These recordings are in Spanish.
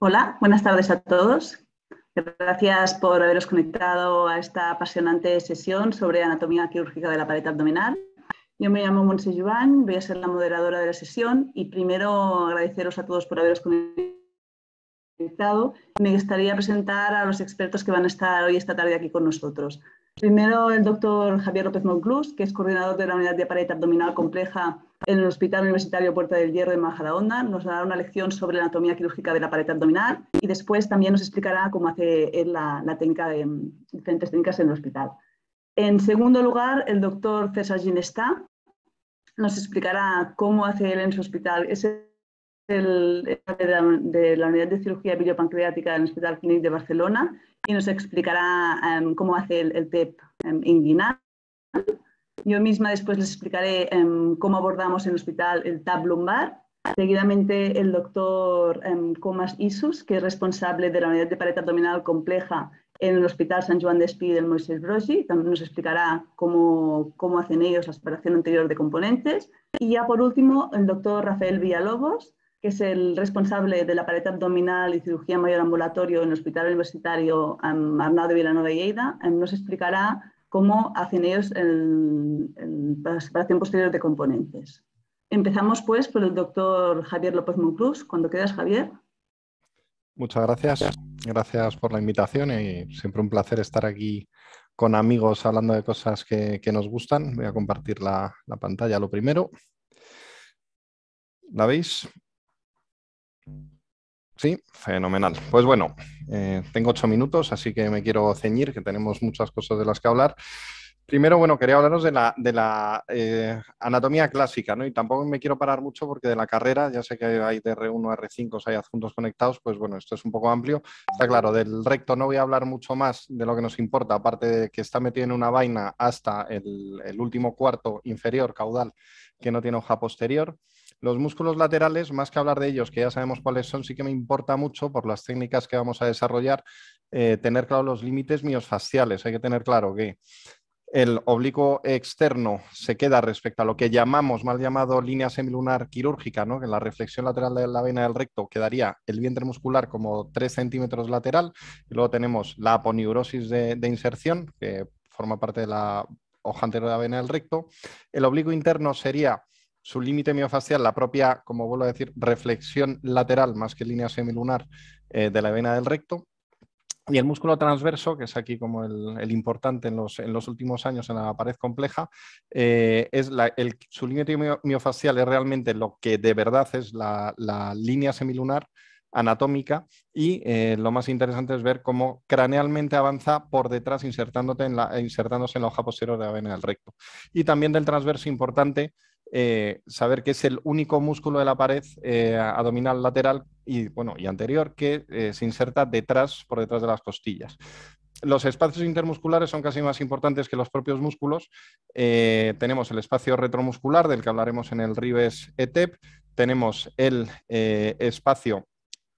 Hola, buenas tardes a todos. Gracias por haberos conectado a esta apasionante sesión sobre anatomía quirúrgica de la pared abdominal. Yo me llamo Montse Joan, voy a ser la moderadora de la sesión y primero agradeceros a todos por haberos conectado. Me gustaría presentar a los expertos que van a estar hoy esta tarde aquí con nosotros. Primero el doctor Javier López Monclús, que es coordinador de la unidad de pared abdominal compleja en el Hospital Universitario Puerta del Hierro de Majadahonda. Nos dará una lección sobre la anatomía quirúrgica de la pared abdominal y después también nos explicará cómo hace la, la técnica de, diferentes técnicas en el hospital. En segundo lugar, el doctor César Ginestá nos explicará cómo hace él en su hospital. Es el, de, la, de la unidad de cirugía videopancreática del Hospital Clínic de Barcelona y nos explicará um, cómo hace el, el TEP um, inguinal. Yo misma después les explicaré um, cómo abordamos en el hospital el TAP lumbar. Seguidamente el doctor Comas Isus, que es responsable de la unidad de pared abdominal compleja en el Hospital San Juan de Espí del Moisés Brogi. También nos explicará cómo, cómo hacen ellos la separación anterior de componentes. Y ya por último, el doctor Rafael Villalobos, que es el responsable de la pared abdominal y cirugía mayor ambulatorio en el Hospital Universitario um, Arnau de Vilanova y nos explicará cómo hacen ellos el, el, la separación posterior de componentes. Empezamos pues por el doctor Javier López Monclús. Cuando quieras, Javier. Muchas gracias. Gracias por la invitación y siempre un placer estar aquí con amigos hablando de cosas que, que nos gustan. Voy a compartir la, la pantalla lo primero. ¿La veis? Sí, fenomenal. Pues bueno, eh, tengo ocho minutos, así que me quiero ceñir, que tenemos muchas cosas de las que hablar. Primero, bueno, quería hablaros de la, de la eh, anatomía clásica, ¿no? Y tampoco me quiero parar mucho porque de la carrera, ya sé que hay de R1 a R5, hay adjuntos conectados, pues bueno, esto es un poco amplio. Está claro, del recto no voy a hablar mucho más de lo que nos importa, aparte de que está metido en una vaina hasta el, el último cuarto inferior caudal que no tiene hoja posterior. Los músculos laterales, más que hablar de ellos, que ya sabemos cuáles son, sí que me importa mucho por las técnicas que vamos a desarrollar, eh, tener claro los límites miofasciales. Hay que tener claro que el oblicuo externo se queda respecto a lo que llamamos, mal llamado línea semilunar quirúrgica, ¿no? que en la reflexión lateral de la vena del recto quedaría el vientre muscular como 3 centímetros lateral, y luego tenemos la aponeurosis de, de inserción, que forma parte de la hoja anterior de la vena del recto. El oblicuo interno sería su límite miofascial, la propia, como vuelvo a decir, reflexión lateral más que línea semilunar eh, de la vena del recto. Y el músculo transverso, que es aquí como el, importante en los, últimos años en la pared compleja, eh, es el, su límite miofascial es realmente lo que de verdad es la, línea semilunar anatómica y eh, lo más interesante es ver cómo cranealmente avanza por detrás en la, insertándose en la hoja posterior de la vena del recto. Y también del transverso importante eh, saber que es el único músculo de la pared eh, abdominal lateral y, bueno, y anterior que eh, se inserta detrás, por detrás de las costillas. Los espacios intermusculares son casi más importantes que los propios músculos. Tenemos el espacio retromuscular, del que hablaremos en el Rives ETEP. Tenemos el espacio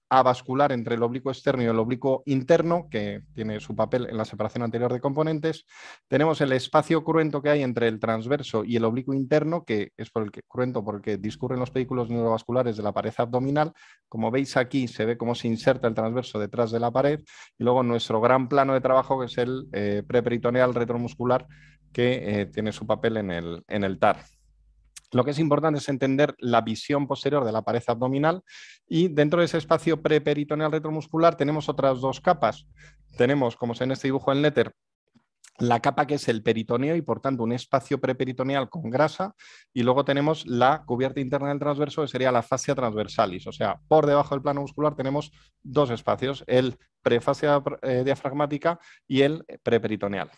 avascular entre el oblicuo externo y el oblicuo interno, que tiene su papel en la separación anterior de componentes. Tenemos el espacio cruento que hay entre el transverso y el oblicuo interno, que es por el que, cruento porque discurren los pedículos neurovasculares de la pared abdominal. Como veis aquí, se ve cómo se inserta el transverso detrás de la pared. Y luego nuestro gran plano de trabajo, que es el eh, preperitoneal retromuscular, que eh, tiene su papel en el, en el TAR. Lo que es importante es entender la visión posterior de la pared abdominal y dentro de ese espacio preperitoneal retromuscular tenemos otras dos capas. Tenemos, como se en este dibujo en Letter, la capa que es el peritoneo y por tanto un espacio preperitoneal con grasa y luego tenemos la cubierta interna del transverso que sería la fascia transversalis, o sea, por debajo del plano muscular tenemos dos espacios, el prefascia eh, diafragmática y el preperitoneal.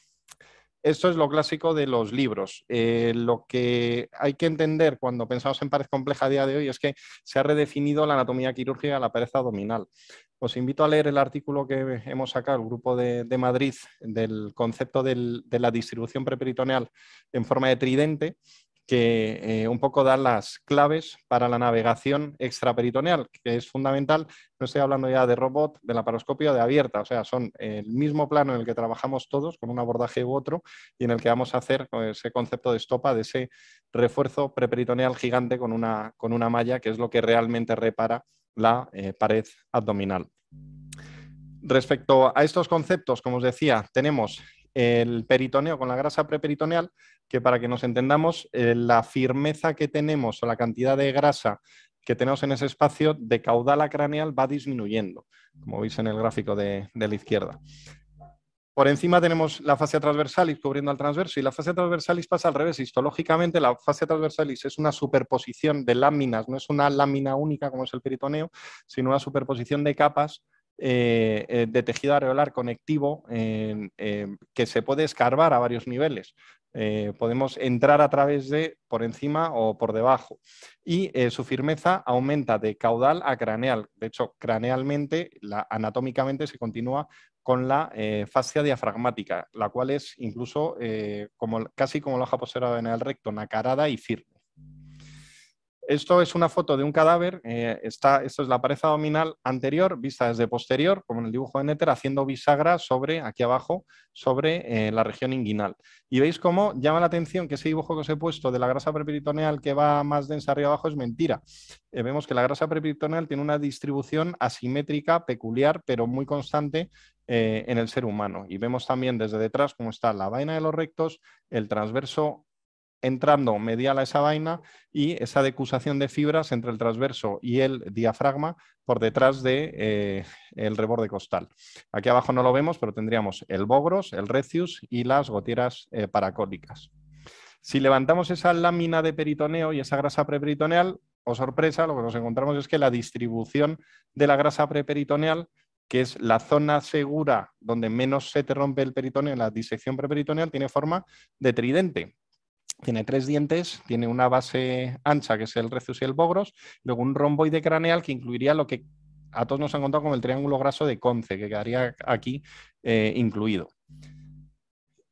Esto es lo clásico de los libros. Eh, lo que hay que entender cuando pensamos en pared compleja a día de hoy es que se ha redefinido la anatomía quirúrgica de la pared abdominal. Os invito a leer el artículo que hemos sacado, el grupo de, Madrid, del concepto de la distribución preperitoneal en forma de tridente, que eh, un poco da las claves para la navegación extraperitoneal, que es fundamental. No estoy hablando ya de robot, de la paroscopia de abierta, o sea, son el mismo plano en el que trabajamos todos, con un abordaje u otro, y en el que vamos a hacer ese concepto de estopa, de ese refuerzo preperitoneal gigante con una, con una malla, que es lo que realmente repara la eh, pared abdominal. Respecto a estos conceptos, como os decía, tenemos el peritoneo con la grasa preperitoneal, que para que nos entendamos, eh, la firmeza que tenemos o la cantidad de grasa que tenemos en ese espacio de caudal craneal va disminuyendo, como veis en el gráfico de, la izquierda. Por encima tenemos la fascia transversalis cubriendo al transverso y la fascia transversalis pasa al revés. Histológicamente la fascia transversalis es una superposición de láminas, no es una lámina única como es el peritoneo, sino una superposición de capas eh, eh, de tejido areolar conectivo que se puede escarbar a varios niveles. Eh, podemos entrar a través de por encima o por debajo. Y su firmeza aumenta de caudal a craneal. De hecho, cranealmente, anatómicamente se continúa con la fascia diafragmática, la cual es incluso como, casi como la hoja posterior en el recto, nacarada y firme. Esto es una foto de un cadáver, eh, esto es la pared abdominal anterior, vista desde posterior, como en el dibujo de Netter, haciendo bisagra sobre, aquí abajo, sobre eh, la región inguinal. Y veis cómo llama la atención que ese dibujo que os he puesto de la grasa preperitoneal que va más densa arriba abajo es mentira. Eh, vemos que la grasa preperitoneal tiene una distribución asimétrica, peculiar, pero muy constante en el ser humano. Y vemos también desde detrás cómo está la vaina de los rectos, el transverso entrando medial a esa vaina y esa decusación de fibras entre el transverso y el diafragma por detrás del de, eh, reborde costal. Aquí abajo no lo vemos, pero tendríamos el bogros, el recius y las gotieras eh, paracólicas. Si levantamos esa lámina de peritoneo y esa grasa preperitoneal, o oh sorpresa, lo que nos encontramos es que la distribución de la grasa preperitoneal que es la zona segura donde menos se te rompe el peritoneo en la disección preperitoneal, tiene forma de tridente tiene tres dientes, tiene una base ancha que es el recius y el bogros, luego un romboide craneal que incluiría lo que a todos nos han contado como el triángulo graso de Conce, que quedaría aquí eh, incluido.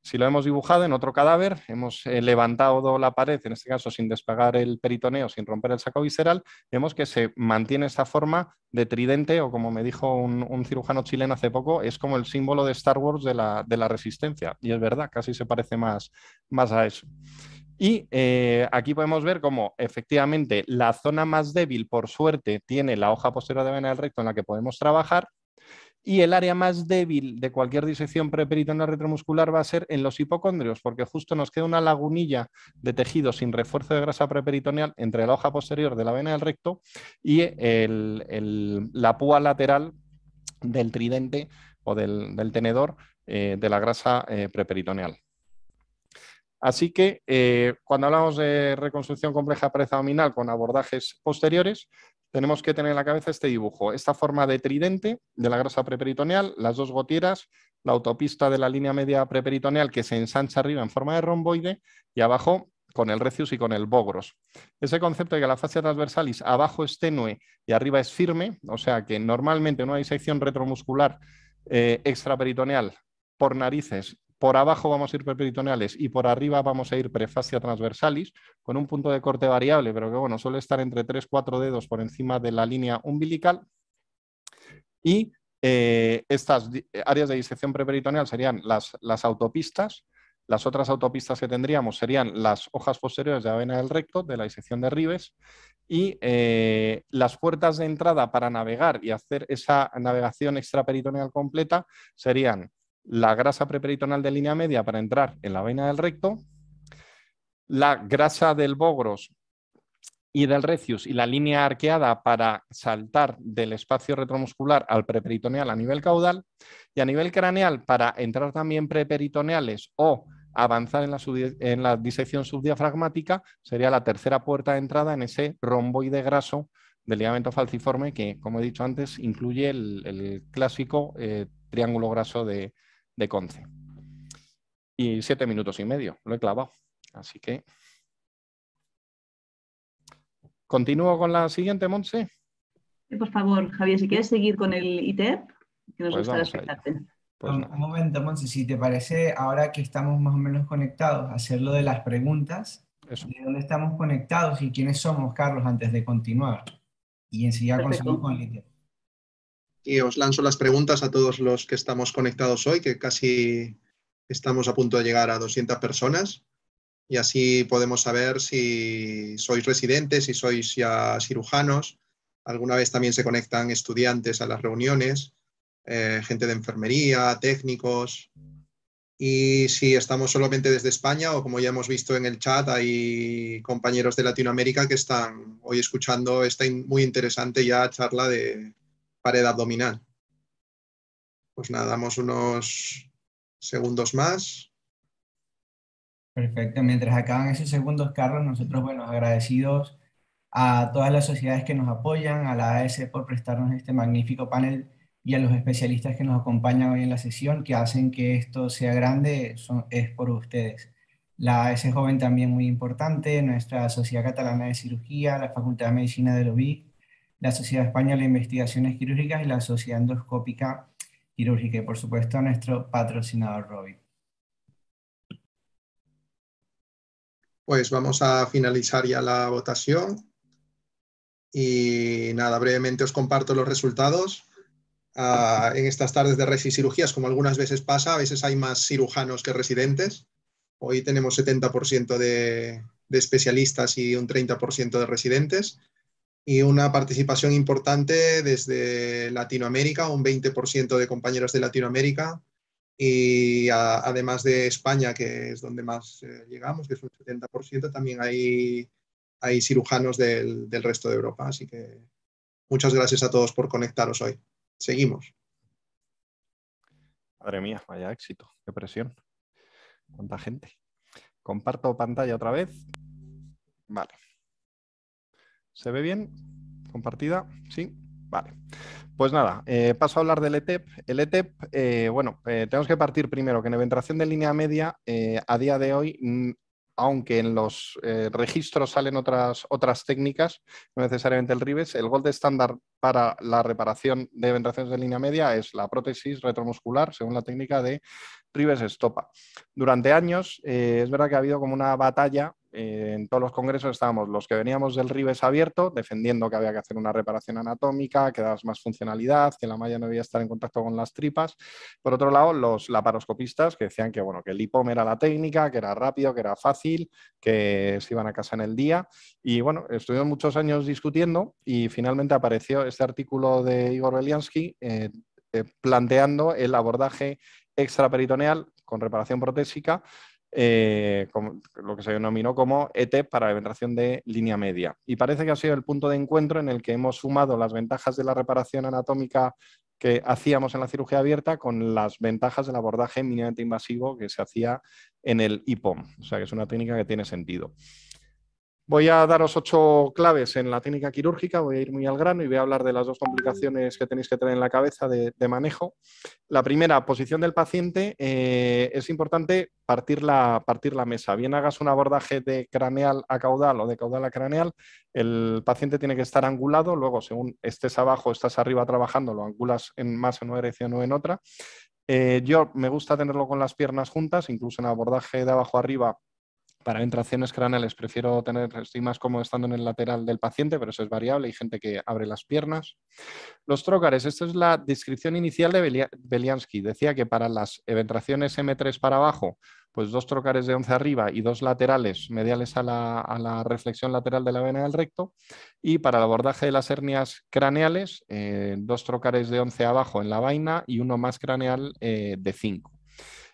Si lo hemos dibujado en otro cadáver, hemos eh, levantado la pared, en este caso sin despegar el peritoneo, sin romper el saco visceral, vemos que se mantiene esta forma de tridente, o como me dijo un, cirujano chileno hace poco, es como el símbolo de Star Wars de la, de la resistencia. Y es verdad, casi se parece más, más a eso. Y eh, aquí podemos ver cómo efectivamente la zona más débil, por suerte, tiene la hoja posterior de vena del recto en la que podemos trabajar. Y el área más débil de cualquier disección preperitoneal retromuscular va a ser en los hipocondrios, porque justo nos queda una lagunilla de tejido sin refuerzo de grasa preperitoneal entre la hoja posterior de la vena del recto y la púa lateral del tridente o del, tenedor eh, de la grasa eh, preperitoneal. Así que eh, cuando hablamos de reconstrucción compleja pared abdominal con abordajes posteriores, tenemos que tener en la cabeza este dibujo, esta forma de tridente de la grasa preperitoneal, las dos gotieras, la autopista de la línea media preperitoneal que se ensancha arriba en forma de romboide y abajo con el recius y con el bogros. Ese concepto de que la fascia transversalis abajo es tenue y arriba es firme, o sea que normalmente en una disección retromuscular eh, extraperitoneal por narices por abajo vamos a ir preperitoneales y por arriba vamos a ir prefascia transversalis con un punto de corte variable, pero que bueno, suele estar entre 3-4 dedos por encima de la línea umbilical. Y eh, estas áreas de disección preperitoneal serían las, las autopistas. Las otras autopistas que tendríamos serían las hojas posteriores de la del recto, de la disección de Ribes, y eh, las puertas de entrada para navegar y hacer esa navegación extraperitoneal completa serían la grasa preperitoneal de línea media para entrar en la vena del recto, la grasa del bogros y del recius y la línea arqueada para saltar del espacio retromuscular al preperitoneal a nivel caudal y a nivel craneal para entrar también preperitoneales o avanzar en la, en la disección subdiafragmática sería la tercera puerta de entrada en ese romboide graso del ligamento falciforme que, como he dicho antes, incluye el, clásico eh, triángulo graso de, de Conce. Y siete minutos y medio, lo he clavado. Así que... ¿Continúo con la siguiente, Monse? Sí, por favor, Javier, si quieres seguir con el ITEP, que nos pues pues un, momento, Monse, si te parece, ahora que estamos más o menos conectados, hacer lo de las preguntas. ¿De dónde estamos conectados y quiénes somos, Carlos, antes de continuar? Y enseguida conseguimos con el ITEP y os lanzo las preguntas a todos los que estamos conectados hoy, que casi estamos a punto de llegar a 200 personas. Y así podemos saber si sois residentes, si sois ya cirujanos, Alguna vez también se conectan estudiantes a las reuniones, eh, gente de enfermería, técnicos. Y si estamos solamente desde España o como ya hemos visto en el chat, hay compañeros de Latinoamérica que están hoy escuchando esta muy interesante ya charla de pared abdominal. Pues nada, damos unos segundos más. Perfecto, mientras acaban esos segundos, Carlos, nosotros, bueno, agradecidos a todas las sociedades que nos apoyan, a la AS por prestarnos este magnífico panel y a los especialistas que nos acompañan hoy en la sesión, que hacen que esto sea grande, es por ustedes. La AS Joven también muy importante, nuestra Sociedad Catalana de Cirugía, la Facultad de Medicina de Lovic, la Sociedad Española de Investigaciones Quirúrgicas y la Sociedad Endoscópica Quirúrgica y por supuesto nuestro patrocinador Robi. Pues vamos a finalizar ya la votación. Y nada, brevemente os comparto los resultados. Ah, en estas tardes de res cirugías, como algunas veces pasa, a veces hay más cirujanos que residentes. Hoy tenemos 70% de, de especialistas y un 30% de residentes. Y una participación importante desde Latinoamérica, un 20% de compañeros de Latinoamérica, y además de España, que es donde más eh, llegamos, que es un 70%, también hay, hay cirujanos del, del, resto de Europa. Así que muchas gracias a todos por conectaros hoy. Seguimos. Madre mía, vaya éxito, qué presión. Cuánta gente. Comparto pantalla otra vez. Vale. ¿Se ve bien? ¿Compartida? Sí. Vale. Pues nada, eh, paso a hablar del ETEP. El ETEP, eh, bueno, eh, tenemos que partir primero que en eventación de línea media, a día de hoy, mm, aunque en los registros salen otras, otras técnicas, no necesariamente el RIBES, el gold estándar para la reparación de eventaciones de línea media es la prótesis retromuscular, según la técnica de Rives Estopa. Durante años, es verdad que ha habido como una batalla eh, en todos los congresos estábamos los que veníamos del Rives abierto, defendiendo que había que hacer una reparación anatómica, que dabas más funcionalidad, que la malla no debía estar en contacto con las tripas. Por otro lado, los laparoscopistas que decían que, bueno, que el IPOM era la técnica, que era rápido, que era fácil, que se iban a casa en el día. Y bueno, estuvimos muchos años discutiendo y finalmente apareció este artículo de Igor Beliansky eh, eh, planteando el abordaje extraperitoneal con reparación protésica eh, lo que se denominó como ET para la penetración de línea media. Y parece que ha sido el punto de encuentro en el que hemos sumado las ventajas de la reparación anatómica que hacíamos en la cirugía abierta con las ventajas del abordaje mínimamente invasivo que se hacía en el IPOM. O sea que es una técnica que tiene sentido. Voy a daros ocho claves en la técnica quirúrgica, voy a ir muy al grano y voy a hablar de las dos complicaciones que tenéis que tener en la cabeza de, manejo. La primera, posición del paciente, eh, es importante partir la, partir la mesa. Bien hagas un abordaje de craneal a caudal o de caudal a craneal, el paciente tiene que estar angulado, luego según estés abajo, estás arriba trabajando, lo angulas en más en una dirección o en otra. Eh, yo me gusta tenerlo con las piernas juntas, incluso en abordaje de abajo arriba para entraciones craneales prefiero tener, estoy más cómodo estando en el lateral del paciente, pero eso es variable. Hay gente que abre las piernas. Los trócares, esta es la descripción inicial de Beliansky. Decía que para las eventraciones M3 para abajo, pues dos trócares de 11 arriba y dos laterales mediales a la, reflexión lateral de la vena del recto. Y para el abordaje de las hernias craneales, eh, dos trócares de 11 abajo en la vaina y uno más craneal eh, de 5.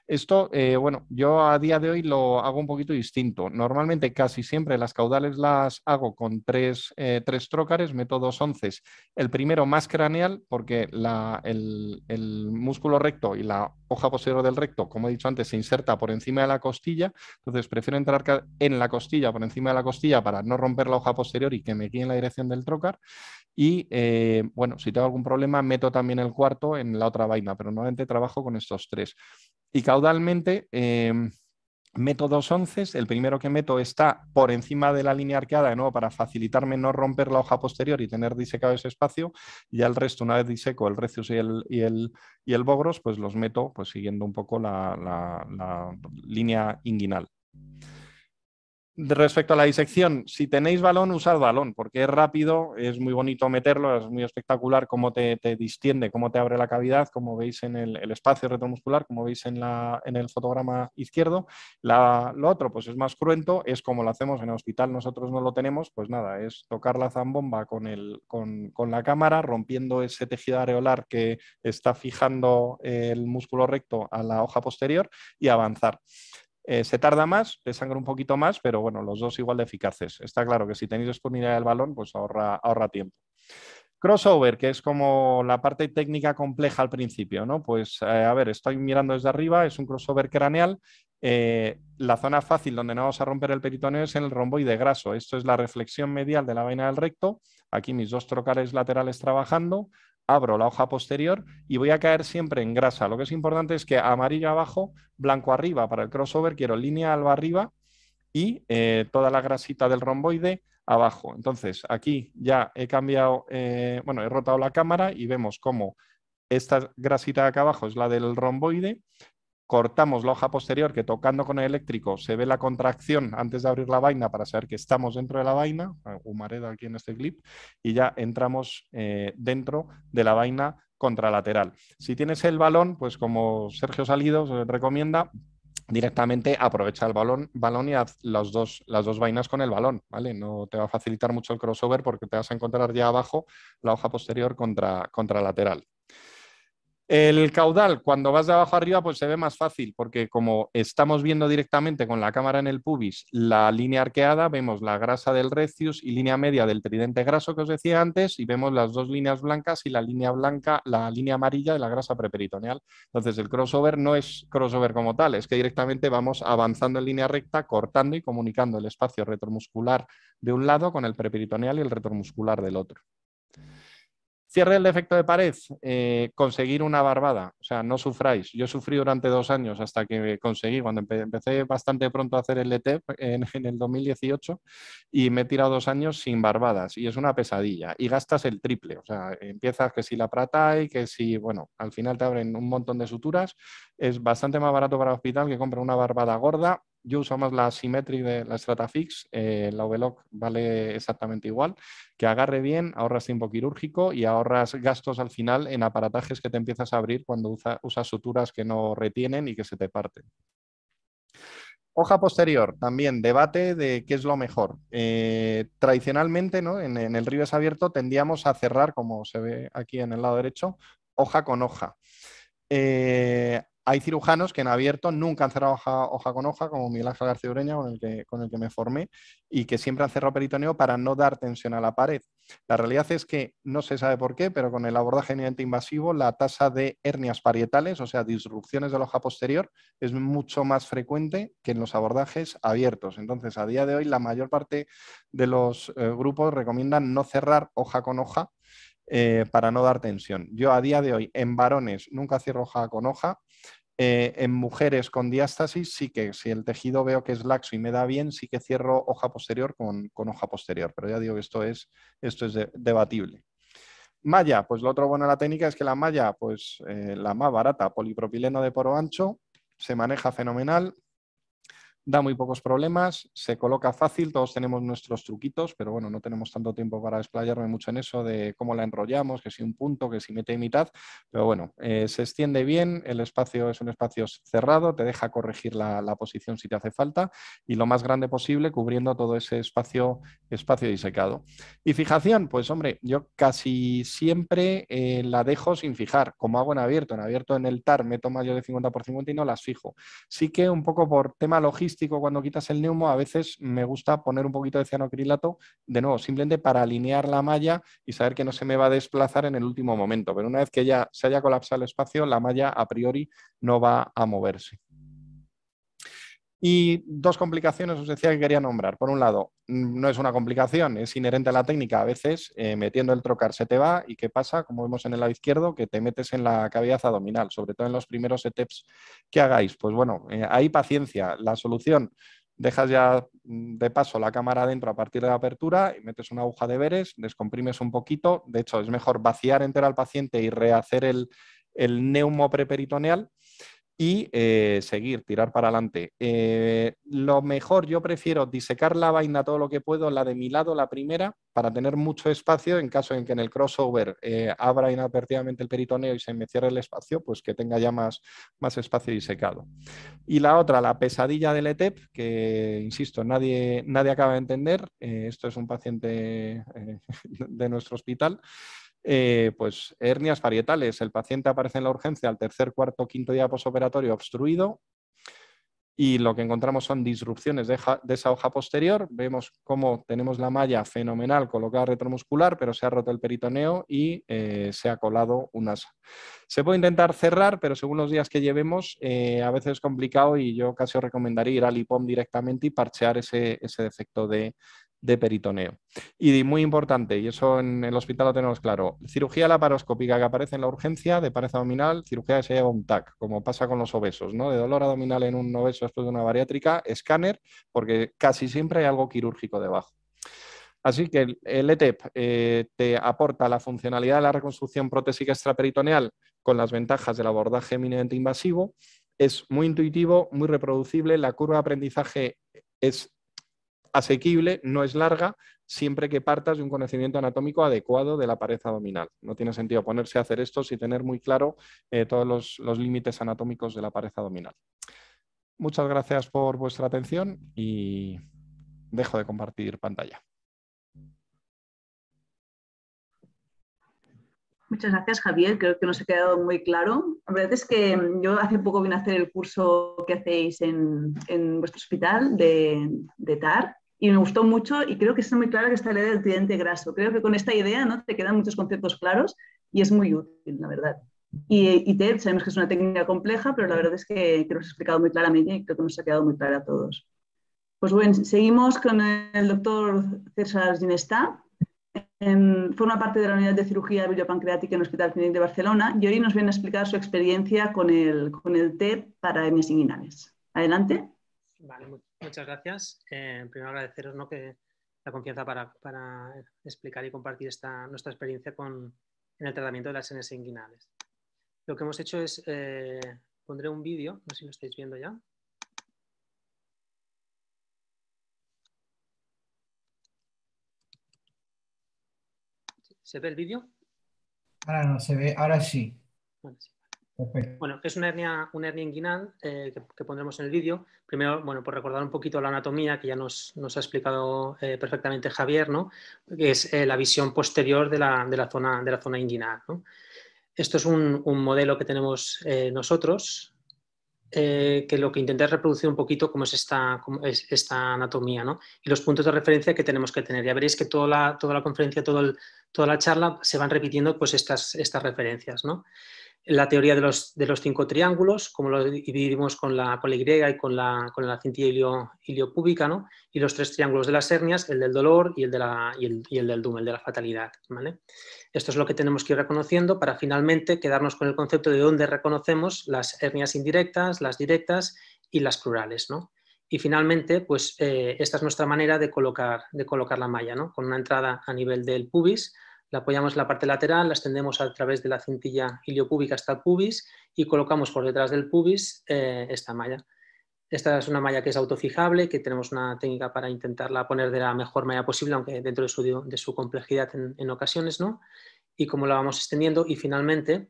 Esto, eh, bueno, yo a día de hoy lo hago un poquito distinto. Normalmente casi siempre las caudales las hago con tres, eh, tres trócares, meto dos onces. El primero más craneal porque el, músculo recto y la hoja posterior del recto, como he dicho antes, se inserta por encima de la costilla. Entonces prefiero entrar en la costilla, por encima de la costilla, para no romper la hoja posterior y que me guíe en la dirección del trócar. Y eh, bueno, si tengo algún problema, meto también el cuarto en la otra vaina, pero normalmente trabajo con estos tres. Y caudalmente em, meto dos onces. El primero que meto está por encima de la línea arqueada, de nuevo, para facilitarme no romper la hoja posterior y tener disecado ese espacio. Y ya el resto, una vez diseco el recius y el, y el, y el bogros, pues los meto pues, siguiendo un poco la, la línea inguinal. Respecto a la disección, si tenéis balón, usad balón, porque es rápido, es muy bonito meterlo, es muy espectacular cómo te, distiende, cómo te abre la cavidad, como veis en el, espacio retromuscular, como veis en, la, el fotograma izquierdo. lo otro, pues es más cruento, es como lo hacemos en el hospital, nosotros no lo tenemos, pues nada, es tocar la zambomba con la cámara, rompiendo ese tejido areolar que está fijando el músculo recto a la hoja posterior y avanzar. Eh, se tarda más, te sangra un poquito más, pero bueno, los dos igual de eficaces. Está claro que si tenéis disponibilidad del balón, pues ahorra, ahorra tiempo. Crossover, que es como la parte técnica compleja al principio, ¿no? Pues eh, a ver, estoy mirando desde arriba, es un crossover craneal. Eh, la zona fácil donde no vamos a romper el peritoneo es en el romboide graso. Esto es la reflexión medial de la vaina del recto. Aquí mis dos trocales laterales trabajando abro la hoja posterior y voy a caer siempre en grasa. Lo que es importante es que amarillo abajo, blanco arriba. Para el crossover quiero línea alba arriba y eh, toda la grasita del romboide abajo. Entonces, aquí ya he cambiado, eh, bueno, he rotado la cámara y vemos cómo esta grasita de acá abajo es la del romboide cortamos la hoja posterior que tocando con el eléctrico se ve la contracción antes de abrir la vaina para saber que estamos dentro de la vaina, humareda aquí en este clip, y ya entramos eh, dentro de la vaina contralateral. Si tienes el balón, pues como Sergio Salido recomienda, directamente aprovecha el balón, balón y haz las dos, las dos vainas con el balón, ¿vale? No te va a facilitar mucho el crossover porque te vas a encontrar ya abajo la hoja posterior contra, contralateral. El caudal, cuando vas de abajo arriba, pues se ve más fácil, porque como estamos viendo directamente con la cámara en el pubis la línea arqueada, vemos la grasa del recius y línea media del tridente graso que os decía antes, y vemos las dos líneas blancas y la línea blanca, la línea amarilla de la grasa preperitoneal. Entonces, el crossover no es crossover como tal, es que directamente vamos avanzando en línea recta, cortando y comunicando el espacio retromuscular de un lado con el preperitoneal y el retromuscular del otro. Cierre el defecto de pared, eh, conseguir una barbada, o sea, no sufráis. Yo sufrí durante dos años hasta que conseguí, cuando empecé bastante pronto a hacer el LT e en, el 2018 y me he tirado dos años sin barbadas y es una pesadilla y gastas el triple, o sea, empiezas que si la prata y que si, bueno, al final te abren un montón de suturas, es bastante más barato para el hospital que comprar una barbada gorda yo uso más la Symmetry de la Stratafix, eh, la VLOC vale exactamente igual, que agarre bien, ahorras tiempo quirúrgico y ahorras gastos al final en aparatajes que te empiezas a abrir cuando usas suturas que no retienen y que se te parten. Hoja posterior, también debate de qué es lo mejor. Eh, tradicionalmente, ¿no? en, el ribes abierto tendíamos a cerrar, como se ve aquí en el lado derecho, hoja con hoja. Eh, hay cirujanos que en abierto nunca han cerrado hoja, con hoja, como Miguel Ángel García Ureña, con el, que, con el que me formé, y que siempre han cerrado peritoneo para no dar tensión a la pared. La realidad es que no se sabe por qué, pero con el abordaje invasivo, la tasa de hernias parietales, o sea, disrupciones de la hoja posterior, es mucho más frecuente que en los abordajes abiertos. Entonces, a día de hoy, la mayor parte de los eh, grupos recomiendan no cerrar hoja con hoja, eh, para no dar tensión. Yo a día de hoy en varones nunca cierro hoja con hoja. Eh, en mujeres con diástasis sí que si el tejido veo que es laxo y me da bien, sí que cierro hoja posterior con, hoja posterior. Pero ya digo que esto es, esto es debatible. Malla, pues lo otro bueno de la técnica es que la malla, pues eh, la más barata, polipropileno de poro ancho, se maneja fenomenal, da muy pocos problemas, se coloca fácil, todos tenemos nuestros truquitos, pero bueno, no tenemos tanto tiempo para desplayarme mucho en eso de cómo la enrollamos, que si un punto, que si mete y mitad, pero bueno, eh, se extiende bien, el espacio es un espacio cerrado, te deja corregir la, posición si te hace falta y lo más grande posible cubriendo todo ese espacio, espacio disecado. Y fijación, pues hombre, yo casi siempre eh, la dejo sin fijar, como hago en abierto, en abierto en el TAR meto mayor de 50 por 50 y no las fijo. Sí que un poco por tema logístico, cuando quitas el neumo, a veces me gusta poner un poquito de cianocrilato, de nuevo, simplemente para alinear la malla y saber que no se me va a desplazar en el último momento. Pero una vez que ya se haya colapsado el espacio, la malla a priori no va a moverse. Y dos complicaciones os decía que quería nombrar. Por un lado, mm, no es una complicación, es inherente a la técnica. A veces eh, metiendo el trocar se te va y ¿qué pasa? Como vemos en el lado izquierdo, que te metes en la cavidad abdominal, sobre todo en los primeros steps que hagáis. Pues bueno, eh, hay paciencia. La solución, dejas ya mm, de paso la cámara adentro a partir de la apertura y metes una aguja de veres, descomprimes un poquito. De hecho, es mejor vaciar entero al paciente y rehacer el, el neumo preperitoneal y eh, seguir, tirar para adelante. Eh, lo mejor, yo prefiero disecar la vaina todo lo que puedo, la de mi lado, la primera, para tener mucho espacio en caso en que en el crossover eh, abra inadvertidamente el peritoneo y se me cierre el espacio, pues que tenga ya más, más espacio disecado. Y la otra, la pesadilla del ETEP, que, insisto, nadie, nadie acaba de entender. esto es un paciente de nuestro hospital. Eh, pues hernias parietales. El paciente aparece en la urgencia al tercer, cuarto, quinto día posoperatorio obstruido y lo que encontramos son disrupciones de, esa hoja posterior. Vemos cómo tenemos la malla fenomenal colocada retromuscular, pero se ha roto el peritoneo y eh, se ha colado unas. Se puede intentar cerrar, pero según los días que llevemos, eh, a veces es complicado y yo casi os recomendaría ir al IPOM directamente y parchear ese defecto de, de peritoneo. Y muy importante, y eso en el hospital lo tenemos claro, cirugía laparoscópica que aparece en la urgencia de pared abdominal, cirugía que se lleva un TAC, como pasa con los obesos, ¿no? De dolor abdominal en un obeso después de una bariátrica, escáner, porque casi siempre hay algo quirúrgico debajo. Así que el ETEP eh, te aporta la funcionalidad de la reconstrucción protésica extraperitoneal con las ventajas del abordaje eminentemente invasivo. Es muy intuitivo, muy reproducible, la curva de aprendizaje es asequible, no es larga, siempre que partas de un conocimiento anatómico adecuado de la pared abdominal. No tiene sentido ponerse a hacer esto sin tener muy claro eh, todos los, los límites anatómicos de la pared abdominal. Muchas gracias por vuestra atención y dejo de compartir pantalla. Muchas gracias, Javier. Creo que nos ha quedado muy claro. La verdad es que yo hace poco vine a hacer el curso que hacéis en, vuestro hospital de, de, TAR y me gustó mucho y creo que está muy clara que está la idea del cliente graso. Creo que con esta idea ¿no? te quedan muchos conceptos claros y es muy útil, la verdad. Y, y TED sabemos que es una técnica compleja, pero la verdad es que, que nos ha explicado muy claramente y creo que nos ha quedado muy clara a todos. Pues bueno, seguimos con el doctor César Ginestá. forma parte de la unidad de cirugía biliopancreática en el Hospital Clínic de Barcelona y hoy nos viene a explicar su experiencia con el, con el TED para hernias inguinales. Adelante. Vale, Muchas gracias. Eh, primero agradeceros ¿no? que la confianza para, explicar y compartir esta, nuestra experiencia con, en el tratamiento de las hernias inguinales. Lo que hemos hecho es, eh, pondré un vídeo, no sé si lo estáis viendo ya. ¿Se ve el vídeo? Ahora no se ve, ahora sí. sí. Bueno, es una hernia, una hernia inguinal eh, que, pondremos en el vídeo. Primero, bueno, por recordar un poquito la anatomía que ya nos, ha explicado eh, perfectamente Javier, ¿no? que es eh, la visión posterior de la, zona, de la zona inguinal. Esto es un, modelo que tenemos nosotros, que lo que intenta es reproducir un poquito cómo es esta, es esta anatomía y los puntos de referencia que tenemos que tener. Ya veréis que toda la, toda la conferencia, todo toda la charla se van repitiendo pues, estas, estas referencias. ¿no? La teoría de los, de los, cinco triángulos, como lo dividimos con la, con la Y y con la, con la cintilla iliopúbica, ¿no? y los tres triángulos de las hernias, el del dolor y el, de la, y el, y el del doom, el de la fatalidad. ¿vale? Esto es lo que tenemos que ir reconociendo para finalmente quedarnos con el concepto de dónde reconocemos las hernias indirectas, las directas y las plurales. ¿no? Y finalmente, pues eh, esta es nuestra manera de colocar, de colocar la malla, ¿no? con una entrada a nivel del pubis, la apoyamos en la parte lateral, la extendemos a través de la cintilla iliopúbica hasta el pubis y colocamos por detrás del pubis eh, esta malla. Esta es una malla que es autofijable, que tenemos una técnica para intentarla poner de la mejor manera posible, aunque dentro de su, de su complejidad en, ocasiones, ¿no? Y cómo la vamos extendiendo y finalmente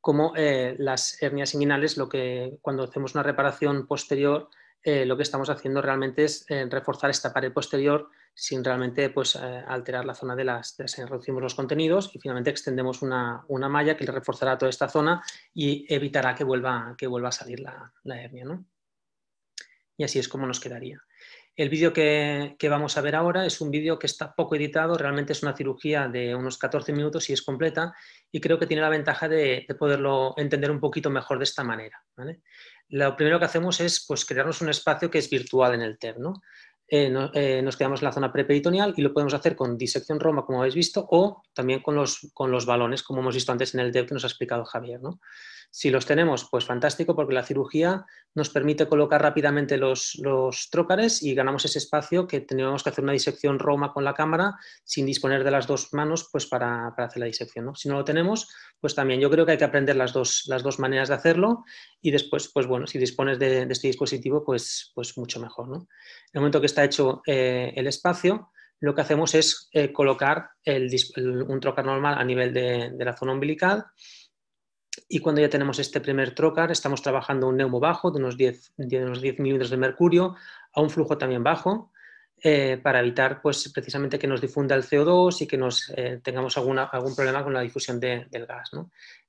como eh, las hernias inguinales, lo que cuando hacemos una reparación posterior, eh, lo que estamos haciendo realmente es reforzar esta pared posterior sin realmente pues, eh, alterar la zona de las, reducimos los contenidos y finalmente extendemos una, malla que le reforzará toda esta zona y evitará que vuelva, que vuelva a salir la, hernia. Y así es como nos quedaría. El vídeo que, vamos a ver ahora es un vídeo que está poco editado, realmente es una cirugía de unos 14 minutos y es completa y creo que tiene la ventaja de, poderlo entender un poquito mejor de esta manera. Lo primero que hacemos es pues, crearnos un espacio que es virtual en el TER. ¿no? Eh, eh, nos quedamos en la zona preperitoneal y lo podemos hacer con disección Roma, como habéis visto, o también con los, con los balones, como hemos visto antes en el DEV que nos ha explicado Javier. Si los tenemos, pues fantástico, porque la cirugía nos permite colocar rápidamente los, trócares y ganamos ese espacio que teníamos que hacer una disección Roma con la cámara sin disponer de las dos manos pues para, hacer la disección. Si no lo tenemos, pues también yo creo que hay que aprender las dos, maneras de hacerlo y después, pues bueno, si dispones de, este dispositivo, pues, pues mucho mejor. En el momento que está hecho eh, el espacio, lo que hacemos es eh, colocar un trocar normal a nivel de la zona umbilical y cuando ya tenemos este primer trocar, estamos trabajando un neumo bajo de unos 10, de unos 10 milímetros de mercurio a un flujo también bajo eh, para evitar pues, precisamente que nos difunda el CO2 y que nos, eh, tengamos alguna, algún problema con la difusión del gas.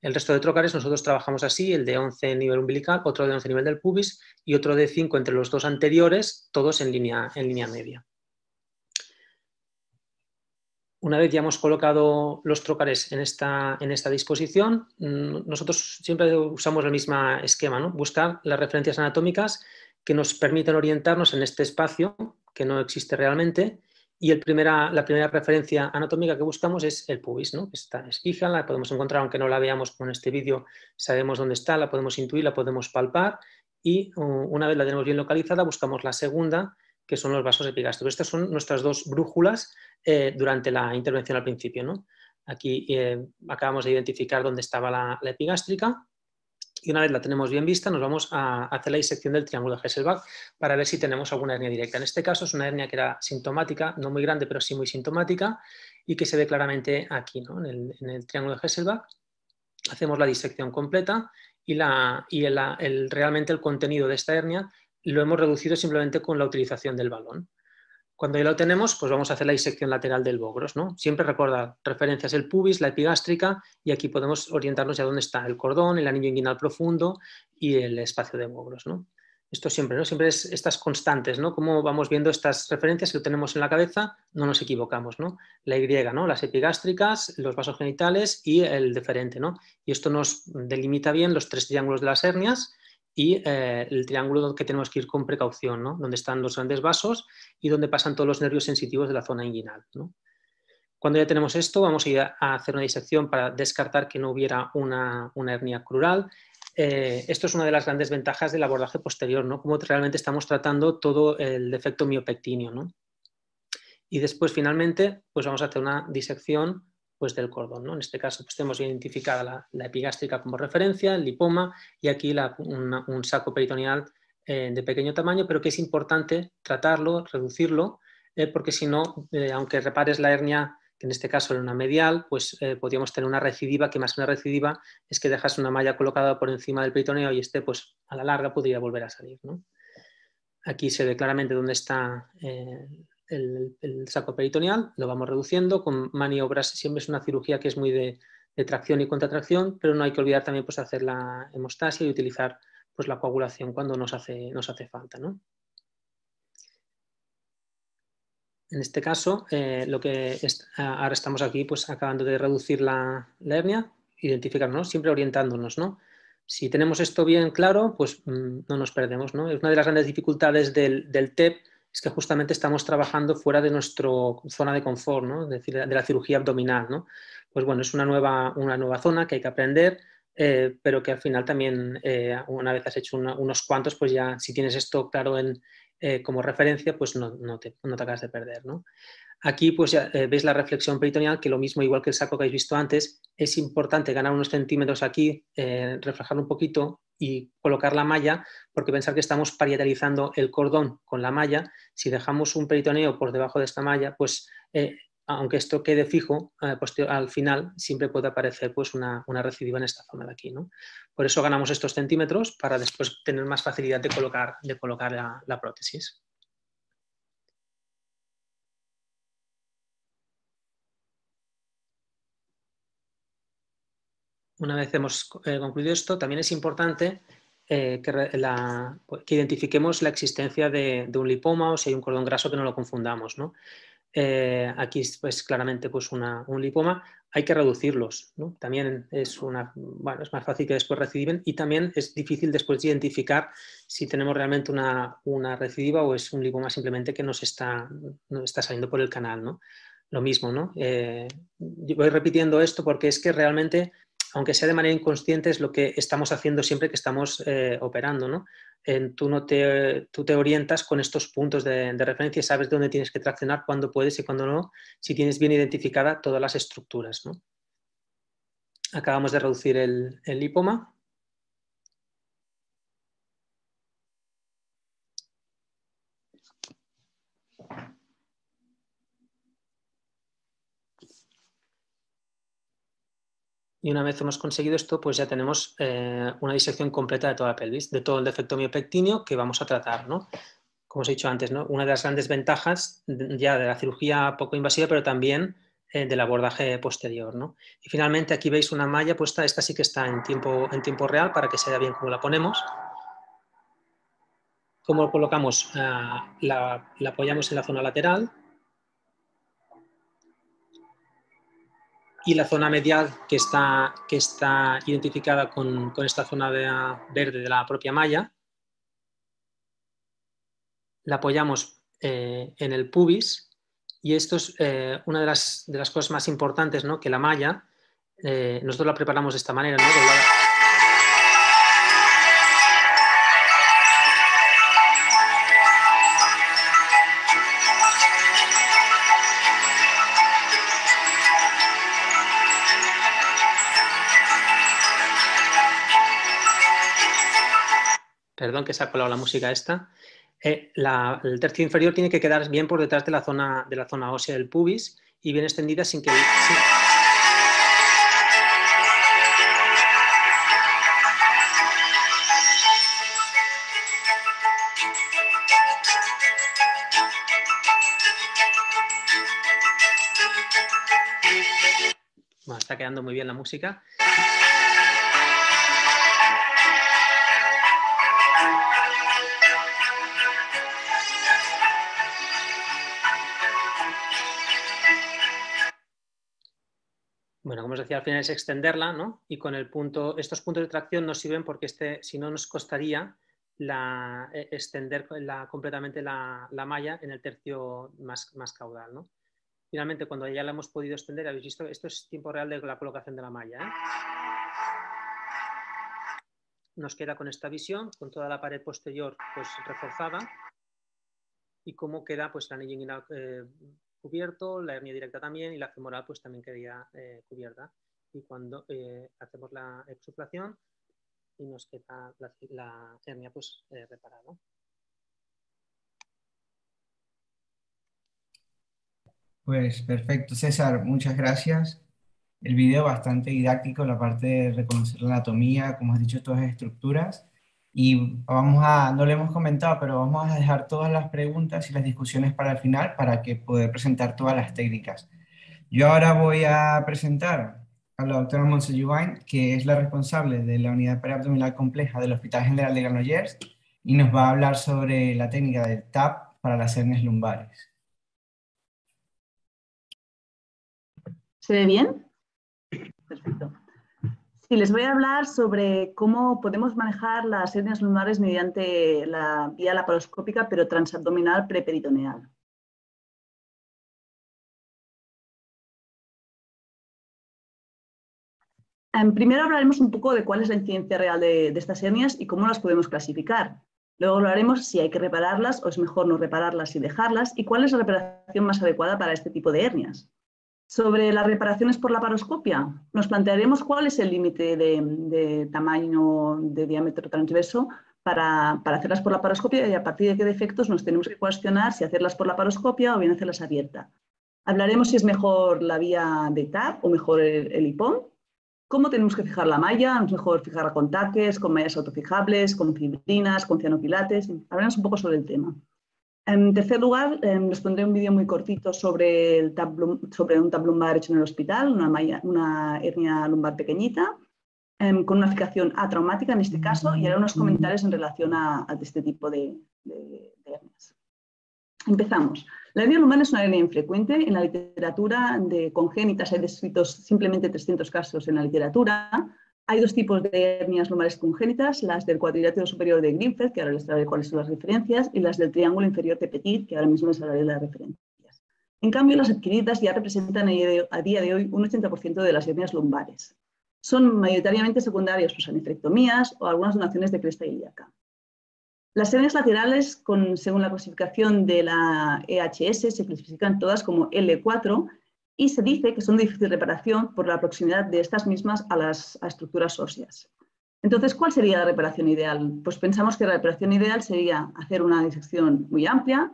El resto de trocares nosotros trabajamos así, el de 11 nivel umbilical, otro de 11 nivel del pubis y otro de 5 entre los dos anteriores, todos en línea, en línea media. Una vez ya hemos colocado los trocares en esta, en esta disposición, mm, nosotros siempre usamos el mismo esquema, ¿no? buscar las referencias anatómicas que nos permiten orientarnos en este espacio que no existe realmente y el primera, la primera referencia anatómica que buscamos es el pubis, ¿no? Está, es fija, la podemos encontrar, aunque no la veamos con este vídeo, sabemos dónde está, la podemos intuir, la podemos palpar y una vez la tenemos bien localizada, buscamos la segunda, que son los vasos epigástricos. Estas son nuestras dos brújulas eh, durante la intervención al principio. ¿no? Aquí eh, acabamos de identificar dónde estaba la, epigástrica y una vez la tenemos bien vista nos vamos a hacer la disección del triángulo de Hesselbach para ver si tenemos alguna hernia directa. En este caso es una hernia que era sintomática, no muy grande, pero sí muy sintomática y que se ve claramente aquí, ¿no? en, el, triángulo de Hesselbach. Hacemos la disección completa y, la, y el, realmente el contenido de esta hernia lo hemos reducido simplemente con la utilización del balón. Cuando ya lo tenemos, pues vamos a hacer la disección lateral del bogros. ¿no? Siempre recuerda referencias el pubis, la epigástrica y aquí podemos orientarnos ya dónde está el cordón, el anillo inguinal profundo y el espacio de bogros. ¿no? Esto siempre, ¿no? Siempre es estas constantes, ¿no? Como vamos viendo estas referencias que tenemos en la cabeza, no nos equivocamos, ¿no? La Y, ¿no? Las epigástricas, los vasos genitales y el deferente, ¿no? Y esto nos delimita bien los tres triángulos de las hernias y eh, el triángulo que tenemos que ir con precaución, ¿no? donde están los grandes vasos y donde pasan todos los nervios sensitivos de la zona inguinal. Cuando ya tenemos esto, vamos a ir a hacer una disección para descartar que no hubiera una, hernia crural. Eh, esto es una de las grandes ventajas del abordaje posterior, ¿no? cómo realmente estamos tratando todo el defecto miopectíneo. ¿no? Y después, finalmente, pues vamos a hacer una disección pues, del cordón. ¿no? En este caso pues, tenemos identificada la, epigástrica como referencia, el lipoma y aquí un saco peritoneal eh, de pequeño tamaño, pero que es importante tratarlo, reducirlo, eh, porque si no, eh, aunque repares la hernia, que en este caso era una medial, pues podríamos tener una recidiva, que más que una recidiva es que dejas una malla colocada por encima del peritoneo y este pues a la larga podría volver a salir. ¿no? Aquí se ve claramente dónde está el, saco peritoneal, lo vamos reduciendo con maniobras, siempre es una cirugía que es muy de, tracción y contratracción, pero no hay que olvidar también pues, hacer la hemostasia y utilizar pues, la coagulación cuando nos hace, nos hace falta. En este caso, eh, lo que ahora estamos aquí pues, acabando de reducir la, hernia, identificarnos, siempre orientándonos. ¿no? Si tenemos esto bien claro, pues mm, no nos perdemos. ¿no? Es una de las grandes dificultades del, del TEP, es que justamente estamos trabajando fuera de nuestra zona de confort, ¿no? decir, de la cirugía abdominal. ¿no? Pues bueno, es una nueva, una nueva zona que hay que aprender, eh, pero que al final también, eh, una vez has hecho unos cuantos, pues ya si tienes esto claro en, eh, como referencia, pues no, no, te, no, te, acabas de perder. ¿no? Aquí pues ya veis la reflexión peritoneal, que lo mismo, igual que el saco que habéis visto antes, es importante ganar unos centímetros aquí, reflejar un poquito y colocar la malla, porque pensar que estamos parietalizando el cordón con la malla, si dejamos un peritoneo por debajo de esta malla, pues eh, aunque esto quede fijo, eh, pues, al final siempre puede aparecer pues, una, recidiva en esta zona de aquí. ¿no? Por eso ganamos estos centímetros para después tener más facilidad de colocar, de colocar la prótesis. Una vez hemos eh, concluido esto, también es importante eh, pues, que, identifiquemos la existencia de, un lipoma o si hay un cordón graso que no lo confundamos. Eh, aquí pues claramente pues un lipoma, hay que reducirlos. También es, una, bueno, es más fácil que después recidiven y también es difícil después identificar si tenemos realmente una, recidiva o es un lipoma simplemente que nos está, está saliendo por el canal. ¿no? Lo mismo, ¿no? voy repitiendo esto porque es que realmente aunque sea de manera inconsciente, es lo que estamos haciendo siempre que estamos eh, operando. ¿no? tú, no te, tú te orientas con estos puntos de, referencia y sabes dónde tienes que traccionar, cuándo puedes y cuándo no, si tienes bien identificada todas las estructuras. ¿no? Acabamos de reducir el, el lipoma. Y una vez hemos conseguido esto, pues ya tenemos eh, una disección completa de toda la pelvis, de todo el defecto miopectíneo que vamos a tratar. ¿no? Como os he dicho antes, ¿no? una de las grandes ventajas ya de la cirugía poco invasiva, pero también eh, del abordaje posterior. ¿no? Y finalmente aquí veis una malla puesta, esta sí que está en tiempo, en tiempo real para que se vea bien cómo la ponemos. ¿Cómo colocamos? Ah, la apoyamos en la zona lateral, y la zona medial que está, que está identificada con, esta zona de, verde de la propia malla. La apoyamos eh, en el pubis y esto es eh, una de las, de las, cosas más importantes, ¿no? que la malla, eh, nosotros la preparamos de esta manera, ¿no? Que se ha colado la música esta, eh, el tercio inferior tiene que quedar bien por detrás de la zona, de la zona ósea del pubis y bien extendida sin que... está quedando muy bien la música. Al final es extenderla, ¿no? Y con el punto, estos puntos de tracción nos sirven porque este, si no nos costaría la, e, extender completamente la, malla en el tercio más, más caudal, ¿no? Finalmente, cuando ya la hemos podido extender, habéis visto, esto es tiempo real de la colocación de la malla. ¿eh? Nos queda con esta visión, con toda la pared posterior pues, reforzada y cómo queda pues, la anillo eh, cubierto, la hernia directa también y la femoral pues también quedaría eh, cubierta. Y cuando eh, hacemos la exuflación y nos queda la, hernia pues eh, reparada. Pues perfecto, César, muchas gracias. El video bastante didáctico, la parte de reconocer la anatomía, como has dicho, todas las estructuras. Y vamos a, no le hemos comentado, pero vamos a dejar todas las preguntas y las discusiones para el final para que poder presentar todas las técnicas. Yo ahora voy a presentar a la doctora Monse que es la responsable de la unidad periabdominal compleja del Hospital General de Granollers y nos va a hablar sobre la técnica del TAP para las hernias lumbares. ¿Se ve bien? Perfecto. Sí, les voy a hablar sobre cómo podemos manejar las hernias lumbares mediante la vía laparoscópica, pero transabdominal preperitoneal. primero hablaremos un poco de cuál es la incidencia real de, de, estas hernias y cómo las podemos clasificar. Luego hablaremos si hay que repararlas o es mejor no repararlas y dejarlas y cuál es la reparación más adecuada para este tipo de hernias. Sobre las reparaciones por la paroscopia, nos plantearemos cuál es el límite de, tamaño de diámetro transverso para, hacerlas por la paroscopia y a partir de qué defectos nos tenemos que cuestionar si hacerlas por la paroscopia o bien hacerlas abierta. Hablaremos si es mejor la vía de TAP o mejor el, el IPOM, cómo tenemos que fijar la malla, es mejor fijarla con taques, con mallas autofijables, con fibrinas, con cianoquilates, hablaremos un poco sobre el tema. En tercer lugar, les pondré un vídeo muy cortito sobre, el sobre un TAP lumbar hecho en el hospital, una, una hernia lumbar pequeñita, em, con una fijación atraumática en este caso, y haré unos comentarios en relación a, este tipo de, hernias. Empezamos. La hernia lumbar es una hernia infrecuente. En la literatura de congénitas hay descritos simplemente 300 casos en la literatura. Hay dos tipos de hernias lumbares congénitas, las del cuadrilátero superior de Greenfeld, que ahora les traeré cuáles son las referencias, y las del triángulo inferior de Petit, que ahora mismo les hablaré de las referencias. En cambio, las adquiridas ya representan a día de hoy un 80% de las hernias lumbares. son mayoritariamente secundarios pues, a nefrectomías o algunas donaciones de cresta ilíaca. Las hernias laterales, según la clasificación de la EHS, se clasifican todas como L4 y se dice que son de difícil reparación por la proximidad de estas mismas a las estructuras óseas. Entonces, ¿cuál sería la reparación ideal? Pues pensamos que la reparación ideal sería hacer una disección muy amplia,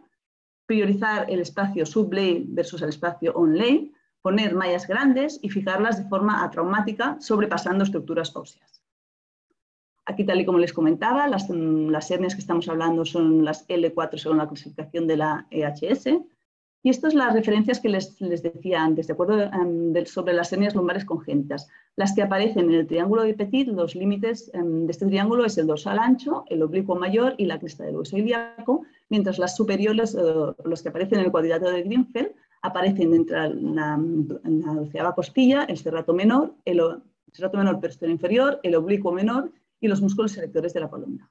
priorizar el espacio sublay versus el espacio onlay, poner mallas grandes y fijarlas de forma atraumática sobrepasando estructuras óseas. Aquí, tal y como les comentaba, las, las hernias que estamos hablando son las L4 según la clasificación de la EHS. Y estas son las referencias que les, decía antes, de acuerdo em, sobre las hernias lumbares congénitas. Las que aparecen en el triángulo de Petit, los límites em, de este triángulo es el dorsal ancho, el oblicuo mayor y la cresta del hueso ilíaco, mientras las superiores, los que aparecen en el cuadrilátero de Greenfeld, aparecen entre la, doceava costilla, el serrato menor, el, el serrato menor inferior, el oblicuo menor y los músculos erectores de la columna.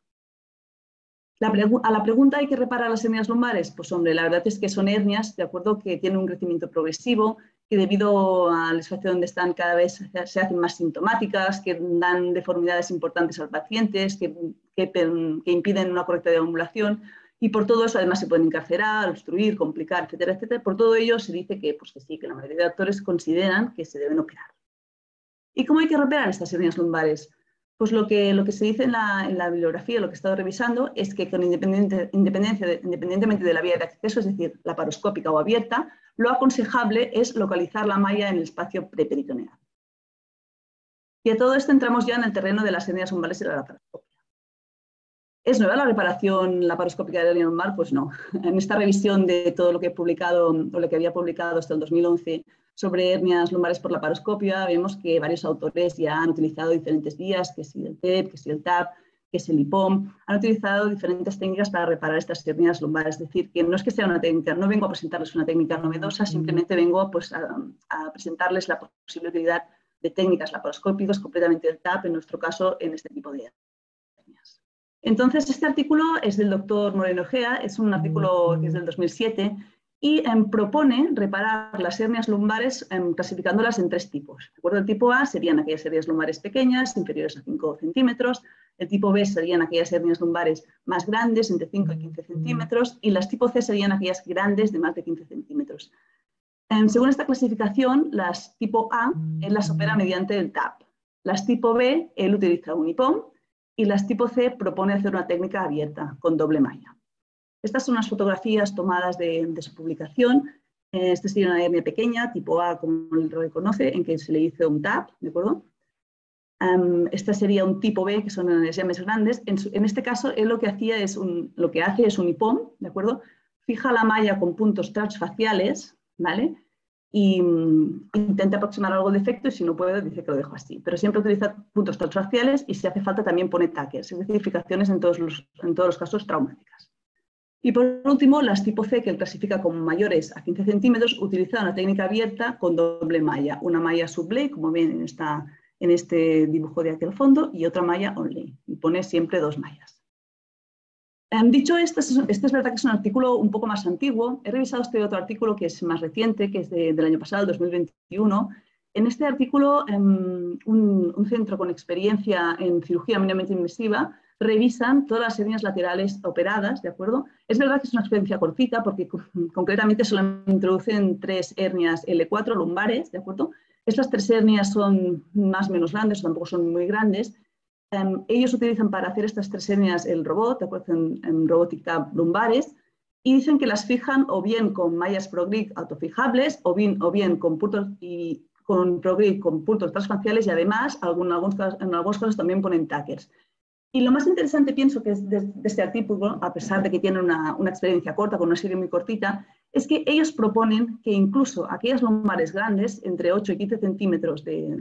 A la pregunta, ¿hay que reparar las hernias lumbares? Pues hombre, la verdad es que son hernias, de acuerdo, que tienen un crecimiento progresivo, que debido al espacio donde están cada vez se hacen más sintomáticas, que dan deformidades importantes al paciente, que, que, impiden una correcta deambulación y por todo eso además se pueden encarcerar, obstruir, complicar, etcétera, etcétera. Por todo ello se dice que, pues que sí, que la mayoría de actores consideran que se deben operar. ¿Y cómo hay que reparar estas hernias lumbares? Pues lo que, se dice en la, bibliografía, lo que he estado revisando, es que con independencia independientemente de la vía de acceso, es decir, la paroscópica o abierta, lo aconsejable es localizar la malla en el espacio preperitoneal. Y a todo esto entramos ya en el terreno de las hernias lumbares y la laparoscopia. ¿Es nueva la reparación laparoscópica de la hernia lumbar? Pues no. En esta revisión de todo lo que he publicado, o lo que había publicado hasta el 2011 sobre hernias lumbares por la paroscopia, vemos que varios autores ya han utilizado diferentes vías, que si el TEP, que si el TAP, que si el IPOM, han utilizado diferentes técnicas para reparar estas hernias lumbares. Es decir, que no es que sea una técnica, no vengo a presentarles una técnica novedosa, simplemente vengo pues, a, presentarles la posible utilidad de técnicas laparoscópicas, completamente el TAP, en nuestro caso, en este tipo de hernias. Entonces, este artículo es del doctor Moreno Gea, es un artículo que es del 2007 y em, propone reparar las hernias lumbares em, clasificándolas en tres tipos. El tipo A serían aquellas hernias lumbares pequeñas, inferiores a 5 centímetros. El tipo B serían aquellas hernias lumbares más grandes, entre 5 y 15 centímetros. Y las tipo C serían aquellas grandes de más de 15 centímetros. Em, según esta clasificación, las tipo A, las opera mediante el TAP. Las tipo B, él utiliza un IPOM. Y las tipo C propone hacer una técnica abierta, con doble malla. Estas son unas fotografías tomadas de, su publicación. Esta sería una hernia pequeña, tipo A, como lo reconoce, en que se le hizo un TAP, ¿de acuerdo? esta sería un tipo B, que son hernias grandes. En, este caso, él lo que, hacía es un, lo que hace es un IPOM, ¿de acuerdo? Fija la malla con puntos transfaciales, ¿vale? Y mm, intenta aproximar algo de efecto y si no puede, dice que lo dejo así. Pero siempre utiliza puntos transfaciales y si hace falta también pone taques, es decir, en todos los, en todos los casos traumáticas. Y por último, las tipo C, que él clasifica como mayores a 15 centímetros, utiliza una técnica abierta con doble malla. Una malla sublay, como ven en, esta, en este dibujo de aquí al fondo, y otra malla only. Y pone siempre dos mallas. Dicho esto, este es verdad que es un artículo un poco más antiguo. He revisado este otro artículo que es más reciente, que es del año pasado, 2021. En este artículo, em, un, un centro con experiencia en cirugía mínimamente invasiva revisan todas las hernias laterales operadas, ¿de acuerdo? Es verdad que es una experiencia cortita porque concretamente solo introducen tres hernias L4 lumbares, ¿de acuerdo? Estas tres hernias son más o menos grandes, tampoco son muy grandes. Em, ellos utilizan para hacer estas tres hernias el robot, ¿de acuerdo? En, en lumbares, y dicen que las fijan o bien con mallas ProGrid autofijables o bien, o bien con puntos y con ProGrid con puntos transfaciales y además en algunos casos también ponen tackers. Y lo más interesante, pienso, que es de, este artículo, a pesar de que tiene una, experiencia corta, con una serie muy cortita, es que ellos proponen que incluso aquellas lumbares grandes, entre 8 y 15 centímetros de,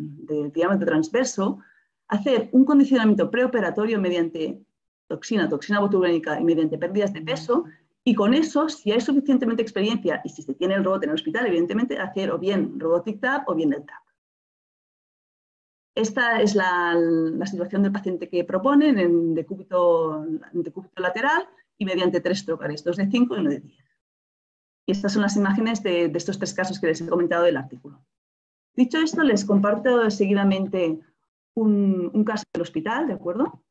diámetro transverso, hacer un condicionamiento preoperatorio mediante toxina, toxina botulínica y mediante pérdidas de peso, y con eso, si hay suficientemente experiencia y si se tiene el robot en el hospital, evidentemente, hacer o bien robotic tap o bien el tap. Esta es la, situación del paciente que proponen en decúbito, lateral y mediante tres trocares, dos de 5 y uno de 10. Y estas son las imágenes de, estos tres casos que les he comentado del artículo. Dicho esto, les comparto seguidamente un, un caso del hospital, ¿de acuerdo?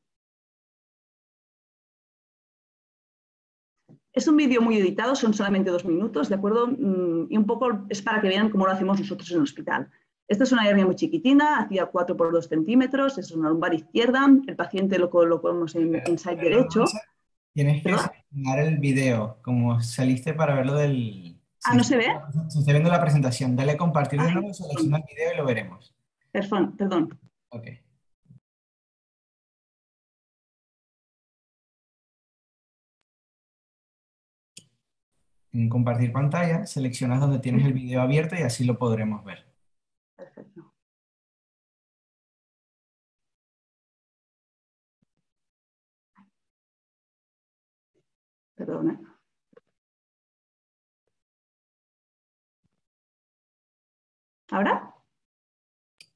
Es un vídeo muy editado, son solamente dos minutos, ¿de acuerdo? Mm, y un poco es para que vean cómo lo hacemos nosotros en el hospital. Esta es una hernia muy chiquitina, hacía 4 por 2 centímetros, es una lumbar izquierda, el paciente lo colocamos en, en side derecho. Tienes que seleccionar el video, como saliste para verlo del... Ah, ¿no se ve? Se está viendo la presentación. Dale a compartir de nuevo, selecciona el video y lo veremos. Perdón, perdón. Ok. En compartir pantalla, seleccionas donde tienes el video abierto y así lo podremos ver. Perfecto. Perdón. ¿Ahora?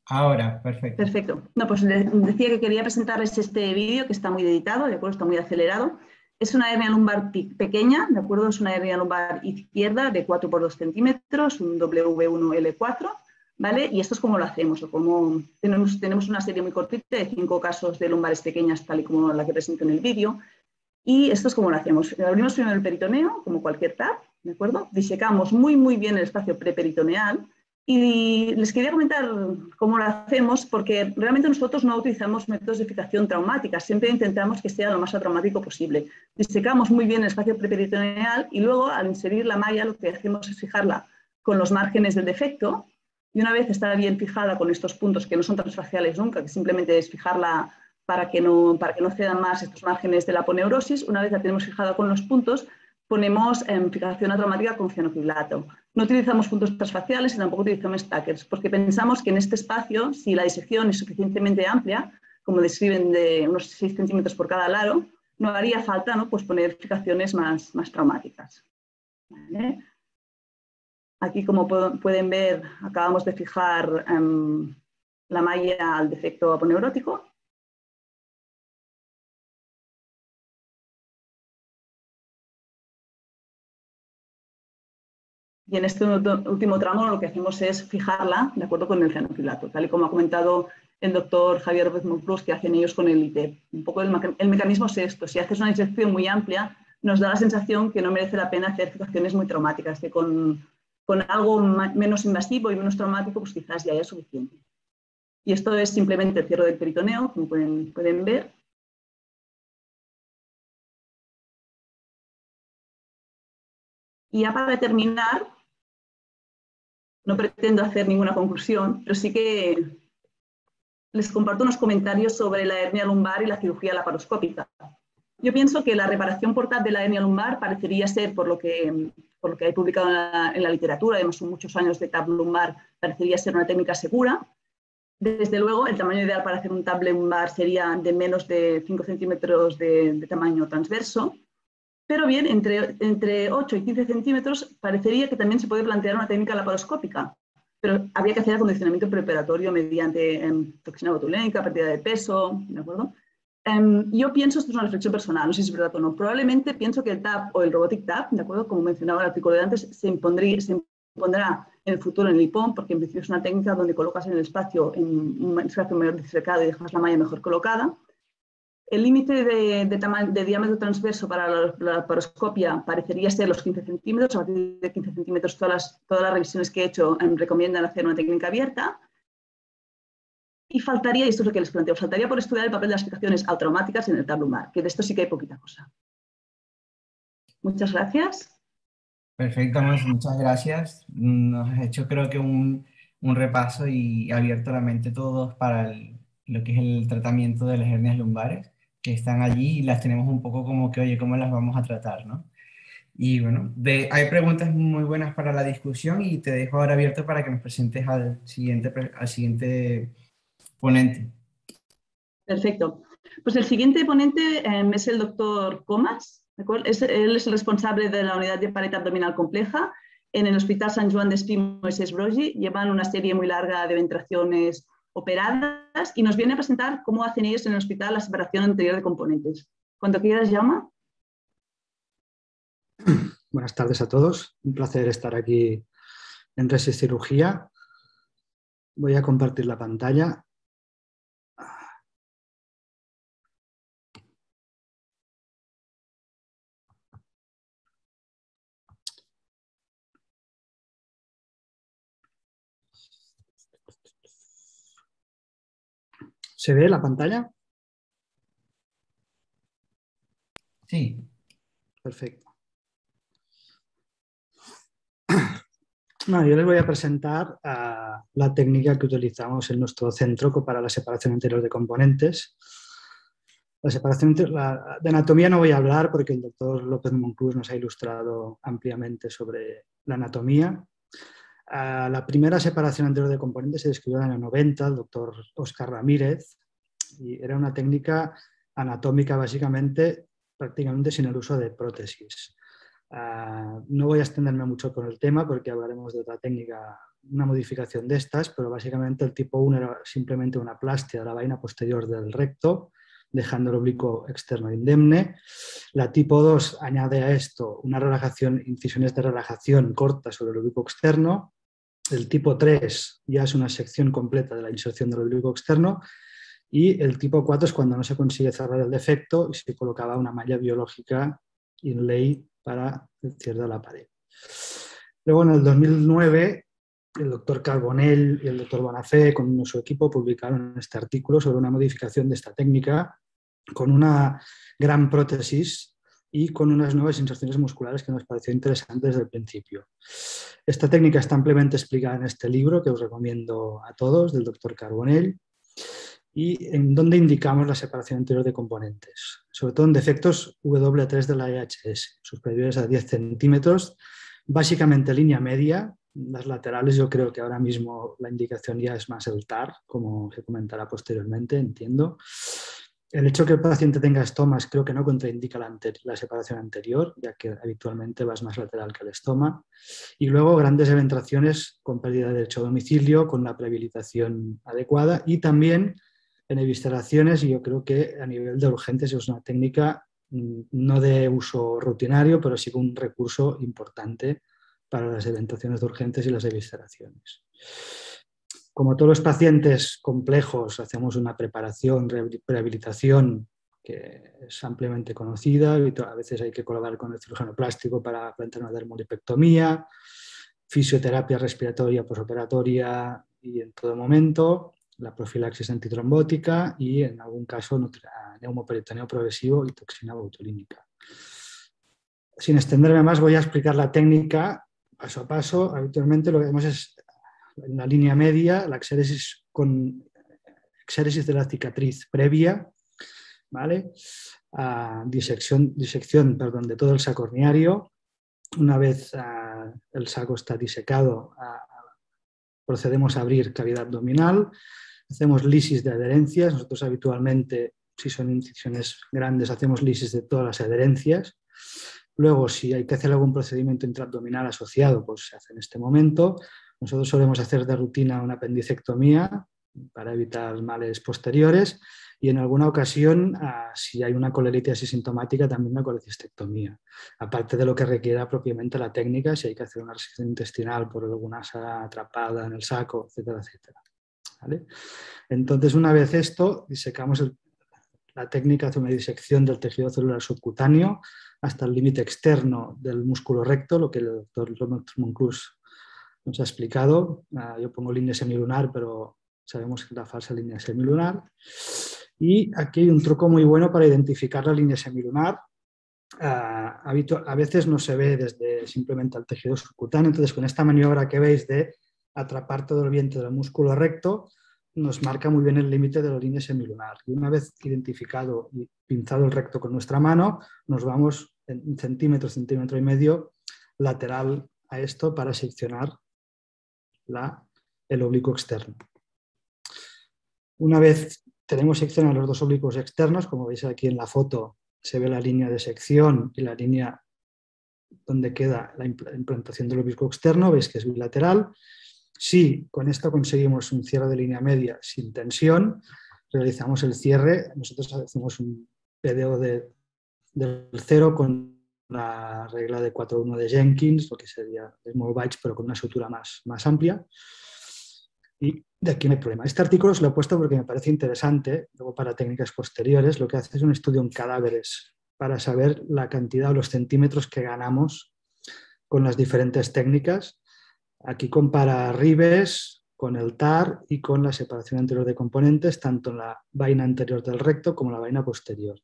Ahora, perfecto. Perfecto. No, pues decía que quería presentarles este vídeo que está muy editado, ¿de acuerdo? Está muy acelerado. Es una hernia lumbar pequeña, ¿de acuerdo? Es una hernia lumbar izquierda de 4 por 2 centímetros, un W1L4, ¿vale? Y esto es como lo hacemos, como tenemos, tenemos una serie muy cortita de cinco casos de lumbares pequeñas, tal y como la que presento en el vídeo, y esto es como lo hacemos. Abrimos primero el peritoneo, como cualquier TAP, ¿de acuerdo? Disecamos muy, muy bien el espacio preperitoneal, y les quería comentar cómo lo hacemos, porque realmente nosotros no utilizamos métodos de fijación traumática, siempre intentamos que sea lo más traumático posible. Disecamos muy bien el espacio preperitoneal y luego al inserir la malla lo que hacemos es fijarla con los márgenes del defecto y una vez está bien fijada con estos puntos que no son transfaciales nunca, que simplemente es fijarla para que no, para que no cedan más estos márgenes de la aponeurosis, una vez la tenemos fijada con los puntos, ponemos en fijación atraumática con cianofilato. No utilizamos puntos transfaciales y tampoco utilizamos stackers, porque pensamos que en este espacio, si la disección es suficientemente amplia, como describen de unos 6 centímetros por cada lado, no haría falta ¿no? Pues poner fijaciones más, más traumáticas. Aquí, como pueden ver, acabamos de fijar em, la malla al defecto aponeurótico Y en este último tramo lo que hacemos es fijarla de acuerdo con el fenofilato, tal y como ha comentado el doctor Javier Monplus que hacen ellos con el ITEP. Un poco el, mecanismo es esto, si haces una disección muy amplia, nos da la sensación que no merece la pena hacer situaciones muy traumáticas, que con, con algo menos invasivo y menos traumático, pues quizás ya es suficiente. Y esto es simplemente el cierre del peritoneo, como pueden, pueden ver. Y ya para terminar, no pretendo hacer ninguna conclusión, pero sí que les comparto unos comentarios sobre la hernia lumbar y la cirugía laparoscópica. Yo pienso que la reparación por TAP de la hernia lumbar parecería ser, por lo que, por lo que hay publicado en la, literatura, además son muchos años de TAP lumbar, parecería ser una técnica segura. Desde luego, el tamaño ideal para hacer un TAP lumbar sería de menos de 5 centímetros de tamaño transverso. Pero bien, entre, entre 8 y 15 centímetros parecería que también se puede plantear una técnica laparoscópica, pero habría que hacer acondicionamiento preparatorio mediante em, toxina botulénica, pérdida de peso, ¿de acuerdo? Em, yo pienso, esto es una reflexión personal, no sé si es verdad o no, probablemente pienso que el TAP o el Robotic TAP, ¿de acuerdo? Como mencionaba el artículo de antes, se, impondría, se impondrá en el futuro en el IPOM, porque en principio es una técnica donde colocas en el espacio, en un espacio mayor disecado y dejas la malla mejor colocada, el límite de, de, diámetro transverso para la, laparoscopia parecería ser los 15 centímetros. A partir de 15 centímetros, todas las, todas las revisiones que he hecho em, recomiendan hacer una técnica abierta. Y faltaría, y esto es lo que les planteo, faltaría por estudiar el papel de las fijaciones autraumáticas en el tablumar, que de esto sí que hay poquita cosa. Muchas gracias. Perfecto, muchas gracias. Nos has hecho creo que un, un repaso y abierto la mente todos para lo que es el tratamiento de las hernias lumbares que están allí y las tenemos un poco como que, oye, ¿cómo las vamos a tratar? ¿no? Y bueno, hay preguntas muy buenas para la discusión y te dejo ahora abierto para que nos presentes al siguiente, al siguiente ponente. Perfecto. Pues el siguiente ponente em, es el doctor Comas. Es, él es el responsable de la unidad de pared abdominal compleja en el Hospital San Juan de Espí Moisés Brogi. Llevan una serie muy larga de ventraciones operadas y nos viene a presentar cómo hacen ellos en el hospital la separación anterior de componentes. Cuando quieras, llama. Buenas tardes a todos. Un placer estar aquí en Resis Cirugía. Voy a compartir la pantalla. ¿Se ve la pantalla? Sí. Perfecto. yo les voy a presentar la técnica que utilizamos en nuestro centro para la separación anterior de componentes. La separación de anatomía no voy a hablar porque el doctor López Monclús nos ha ilustrado ampliamente sobre la anatomía. La primera separación anterior de componentes se describió en el año 90, el doctor Oscar Ramírez, y era una técnica anatómica básicamente prácticamente sin el uso de prótesis. Ah, no voy a extenderme mucho con el tema porque hablaremos de otra técnica, una modificación de estas, pero básicamente el tipo 1 era simplemente una plastia de la vaina posterior del recto, dejando el oblicuo externo indemne. La tipo 2 añade a esto una relajación, incisiones de relajación cortas sobre el oblicuo externo. El tipo 3 ya es una sección completa de la inserción del oblicuo externo. Y el tipo 4 es cuando no se consigue cerrar el defecto y se colocaba una malla biológica inlay para de la pared. Luego, en el 2009, el doctor Carbonell y el doctor Bonafé, con su equipo, publicaron este artículo sobre una modificación de esta técnica con una gran prótesis y con unas nuevas inserciones musculares que nos pareció interesante desde el principio. Esta técnica está ampliamente explicada en este libro que os recomiendo a todos, del doctor Carbonell y en donde indicamos la separación anterior de componentes, sobre todo en defectos W3 de la EHS, superiores a 10 centímetros, básicamente línea media, las laterales yo creo que ahora mismo la indicación ya es más el TAR, como se comentará posteriormente, entiendo. El hecho que el paciente tenga estomas creo que no contraindica la, separación anterior, ya que habitualmente vas más lateral que el estoma. Y luego grandes eventraciones con pérdida de derecho a domicilio, con la prehabilitación adecuada y también en evisceraciones y yo creo que a nivel de urgencias es una técnica mm, no de uso rutinario, pero sí un recurso importante para las eventaciones de urgencias y las evisceraciones. Como todos los pacientes complejos, hacemos una preparación, rehabilitación que es ampliamente conocida. A veces hay que colaborar con el cirujano plástico para plantear una dermolipectomía, fisioterapia respiratoria posoperatoria y en todo momento la profilaxis antitrombótica y en algún caso neumoperitoneo progresivo y toxina botulínica. Sin extenderme más, voy a explicar la técnica paso a paso. Habitualmente lo que vemos es en la línea media, la exéresis, con, exéresis de la cicatriz previa, ¿vale? disección, disección perdón, de todo el saco corneario. Una vez el saco está disecado, procedemos a abrir cavidad abdominal, hacemos lisis de adherencias. Nosotros habitualmente, si son incisiones grandes, hacemos lisis de todas las adherencias. Luego, si hay que hacer algún procedimiento intraabdominal asociado, pues se hace en este momento. Nosotros solemos hacer de rutina una apendicectomía para evitar males posteriores y en alguna ocasión, ah, si hay una coleritis asintomática, también una colecistectomía. Aparte de lo que requiera propiamente la técnica, si hay que hacer una resección intestinal por alguna asa atrapada en el saco, etcétera, etcétera. Entonces, una vez esto, disecamos la técnica hace una disección del tejido celular subcutáneo hasta el límite externo del músculo recto, lo que el doctor Monclus nos ha explicado. Yo pongo línea semilunar, pero sabemos que la falsa línea semilunar. Y aquí hay un truco muy bueno para identificar la línea semilunar. Ah, a veces no se ve desde simplemente el tejido subcutáneo, entonces con esta maniobra que veis de atrapar todo el viento del músculo recto, nos marca muy bien el límite de la línea semilunar. Y una vez identificado y pinzado el recto con nuestra mano, nos vamos en centímetro, centímetro y medio lateral a esto para seccionar la, el oblicuo externo. Una vez tenemos seccionados los dos oblicuos externos, como veis aquí en la foto, se ve la línea de sección y la línea donde queda la implantación del oblicuo externo, veis que es bilateral. Si con esto conseguimos un cierre de línea media sin tensión, realizamos el cierre, nosotros hacemos un PDO de, del cero con la regla de 4.1 de Jenkins, lo que sería small batch, pero con una sutura más, más amplia. Y de aquí no hay problema. Este artículo se lo he puesto porque me parece interesante, luego para técnicas posteriores, lo que hace es un estudio en cadáveres para saber la cantidad o los centímetros que ganamos con las diferentes técnicas Aquí compara Rives con el TAR y con la separación anterior de componentes, tanto en la vaina anterior del recto como en la vaina posterior.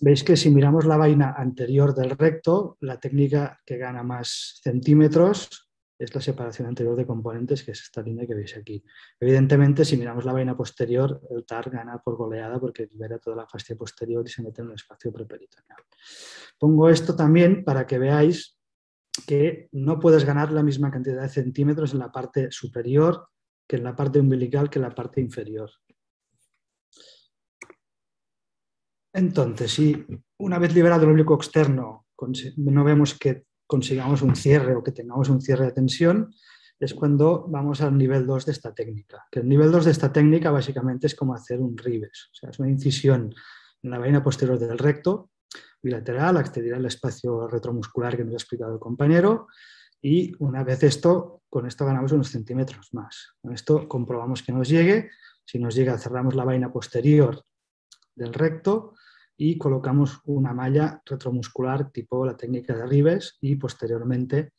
Veis que si miramos la vaina anterior del recto, la técnica que gana más centímetros es la separación anterior de componentes, que es esta línea que veis aquí. Evidentemente, si miramos la vaina posterior, el TAR gana por goleada porque libera toda la fascia posterior y se mete en un espacio preperitoneal. Pongo esto también para que veáis que no puedes ganar la misma cantidad de centímetros en la parte superior que en la parte umbilical que en la parte inferior. Entonces, si una vez liberado el oblicuo externo no vemos que consigamos un cierre o que tengamos un cierre de tensión, es cuando vamos al nivel 2 de esta técnica. Que el nivel 2 de esta técnica básicamente es como hacer un ribes, o sea, es una incisión en la vaina posterior del recto, bilateral, accederá al espacio retromuscular que nos ha explicado el compañero y una vez esto, con esto ganamos unos centímetros más. Con esto comprobamos que nos llegue, si nos llega cerramos la vaina posterior del recto y colocamos una malla retromuscular tipo la técnica de Rives y posteriormente,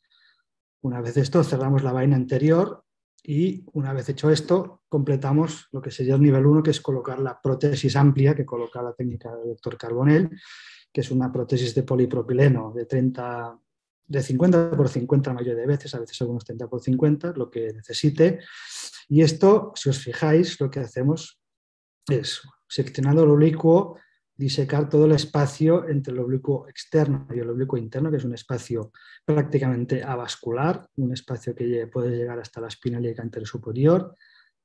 una vez esto, cerramos la vaina anterior y una vez hecho esto, completamos lo que sería el nivel 1, que es colocar la prótesis amplia que coloca la técnica del doctor Carbonell, que es una prótesis de polipropileno de 30 de 50 por 50 mayor de veces, a veces algunos 30 por 50, lo que necesite. Y esto, si os fijáis, lo que hacemos es, seccionando el oblicuo, disecar todo el espacio entre el oblicuo externo y el oblicuo interno, que es un espacio prácticamente avascular, un espacio que puede llegar hasta la espina ilíaca anterior superior,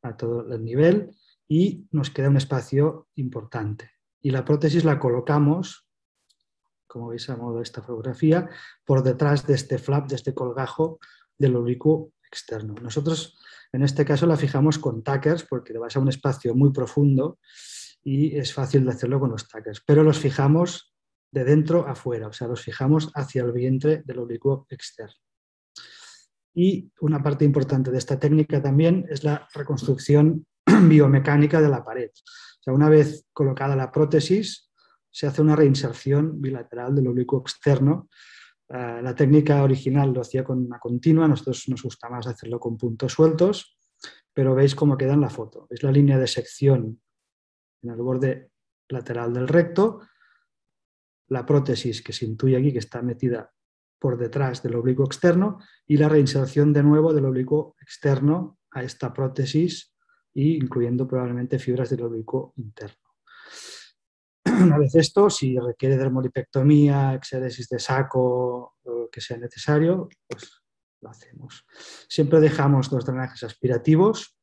a todo el nivel, y nos queda un espacio importante. Y la prótesis la colocamos, como veis a modo de esta fotografía, por detrás de este flap, de este colgajo del oblicuo externo. Nosotros en este caso la fijamos con tackers porque le vas a un espacio muy profundo y es fácil de hacerlo con los tackers, pero los fijamos de dentro a fuera, o sea, los fijamos hacia el vientre del oblicuo externo. Y una parte importante de esta técnica también es la reconstrucción biomecánica de la pared. O sea, una vez colocada la prótesis, se hace una reinserción bilateral del oblicuo externo. Eh, la técnica original lo hacía con una continua, a nosotros nos gusta más hacerlo con puntos sueltos, pero veis cómo queda en la foto. Es la línea de sección en el borde lateral del recto, la prótesis que se intuye aquí que está metida por detrás del oblicuo externo y la reinserción de nuevo del oblicuo externo a esta prótesis y incluyendo probablemente fibras del oblicuo interno. Una vez esto, si requiere dermolipectomía, exéresis de saco, lo que sea necesario, pues lo hacemos. Siempre dejamos los drenajes aspirativos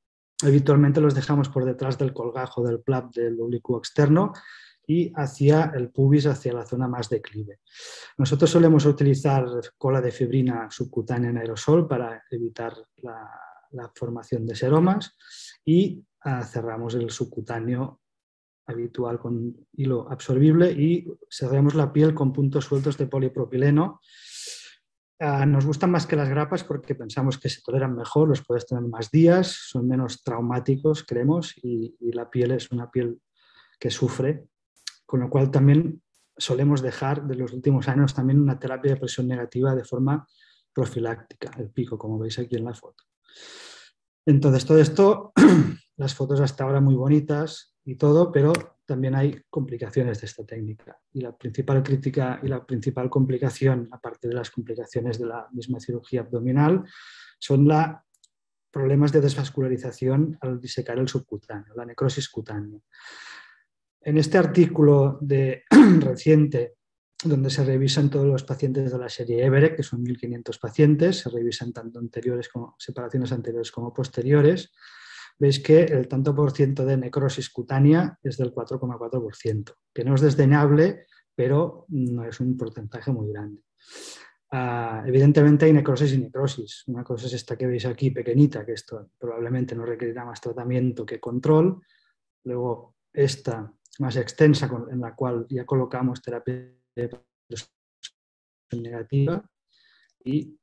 habitualmente los dejamos por detrás del colgajo del plap del oblicuo externo y hacia el pubis, hacia la zona más declive. Nosotros solemos utilizar cola de fibrina subcutánea en aerosol para evitar la, formación de seromas y ah, cerramos el subcutáneo habitual con hilo absorbible y cerramos la piel con puntos sueltos de polipropileno Ah, nos gustan más que las grapas porque pensamos que se toleran mejor, los puedes tener más días, son menos traumáticos, creemos, y, la piel es una piel que sufre, con lo cual también solemos dejar de los últimos años también una terapia de presión negativa de forma profiláctica, el pico, como veis aquí en la foto. Entonces, todo esto, las fotos hasta ahora muy bonitas y todo, pero también hay complicaciones de esta técnica. Y la principal crítica y la principal complicación, aparte de las complicaciones de la misma cirugía abdominal, son los problemas de desvascularización al disecar el subcutáneo, la necrosis cutánea. En este artículo de, reciente, donde se revisan todos los pacientes de la serie Everett, que son 1.500 pacientes, se revisan tanto anteriores como separaciones anteriores como posteriores, veis que el tanto por ciento de necrosis cutánea es del 4,4%, que no es desdeñable, pero no es un porcentaje muy grande. Ah, evidentemente hay necrosis y necrosis. Una cosa es esta que veis aquí, pequeñita, que esto probablemente no requerirá más tratamiento que control. Luego esta más extensa, en la cual ya colocamos terapia negativa. Y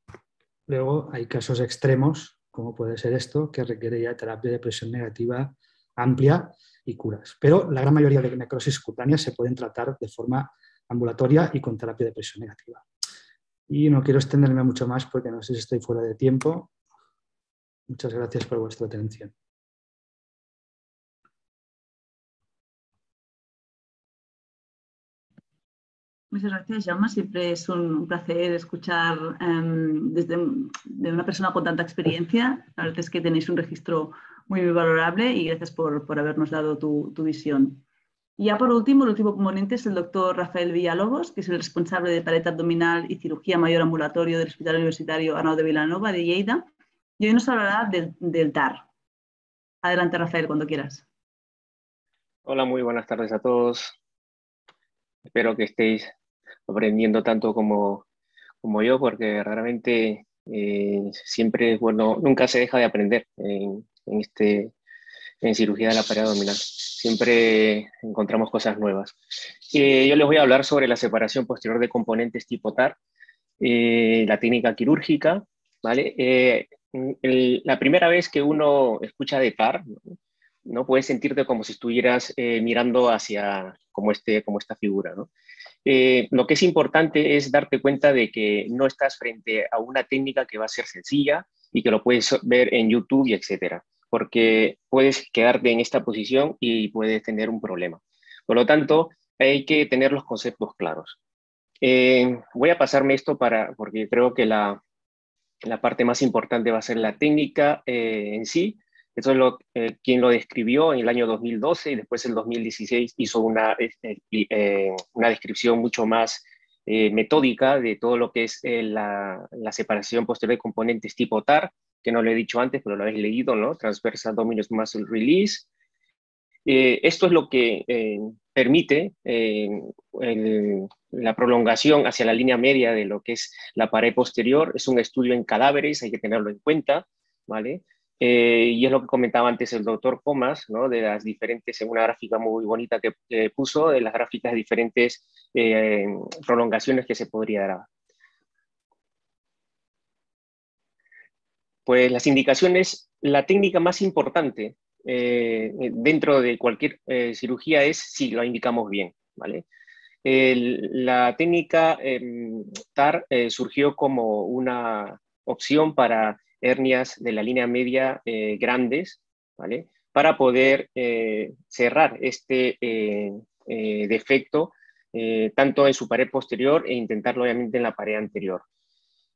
luego hay casos extremos como puede ser esto, que requiere ya terapia de presión negativa amplia y curas. Pero la gran mayoría de necrosis cutáneas se pueden tratar de forma ambulatoria y con terapia de presión negativa. Y no quiero extenderme mucho más porque no sé si estoy fuera de tiempo. Muchas gracias por vuestra atención. Muchas gracias, Jaume. Siempre es un placer escuchar em, desde de una persona con tanta experiencia. La verdad es que tenéis un registro muy, valorable y gracias por, habernos dado tu, visión. Y ya por último, el último componente es el doctor Rafael Villalobos, que es el responsable de pared abdominal y cirugía mayor ambulatorio del Hospital Universitario Arnau de Vilanova de Lleida. Y hoy nos hablará del, del TAR. Adelante, Rafael, cuando quieras. Hola, muy buenas tardes a todos. Espero que estéis aprendiendo tanto como, como yo, porque realmente eh, siempre bueno, nunca se deja de aprender en, este, en cirugía de la pared abdominal. Siempre encontramos cosas nuevas. Eh, yo les voy a hablar sobre la separación posterior de componentes tipo TAR, eh, la técnica quirúrgica, ¿vale? la primera vez que uno escucha de TAR, ¿no? Puedes sentirte como si estuvieras mirando hacia como, este, como esta figura, ¿no? Eh, lo que es importante es darte cuenta de que no estás frente a una técnica que va a ser sencilla y que lo puedes ver en YouTube y etcétera, porque puedes quedarte en esta posición y puedes tener un problema. Por lo tanto, hay que tener los conceptos claros. Eh, voy a pasarme esto para, porque creo que la, la parte más importante va a ser la técnica eh, en sí, eso es lo, eh, quien lo describió en el año 2012 y después en 2016 hizo una, este, eh, una descripción mucho más eh, metódica de todo lo que es la, la, separación posterior de componentes tipo TAR, que no lo he dicho antes, pero lo habéis leído, ¿no? Transversal Dominus Muscle Release. esto es lo que permite la prolongación hacia la línea media de lo que es la pared posterior. Es un estudio en cadáveres, hay que tenerlo en cuenta, ¿vale? Eh, y es lo que comentaba antes el doctor Comas, ¿no? de las diferentes, en una gráfica muy bonita que puso, de las gráficas de diferentes eh, prolongaciones que se podría dar. Pues las indicaciones, la técnica más importante eh, dentro de cualquier cirugía es si lo indicamos bien, ¿vale? la técnica em, TAR surgió como una opción para hernias de la línea media eh, grandes, ¿vale? Para poder eh, cerrar este eh, defecto tanto en su pared posterior e intentarlo obviamente en la pared anterior.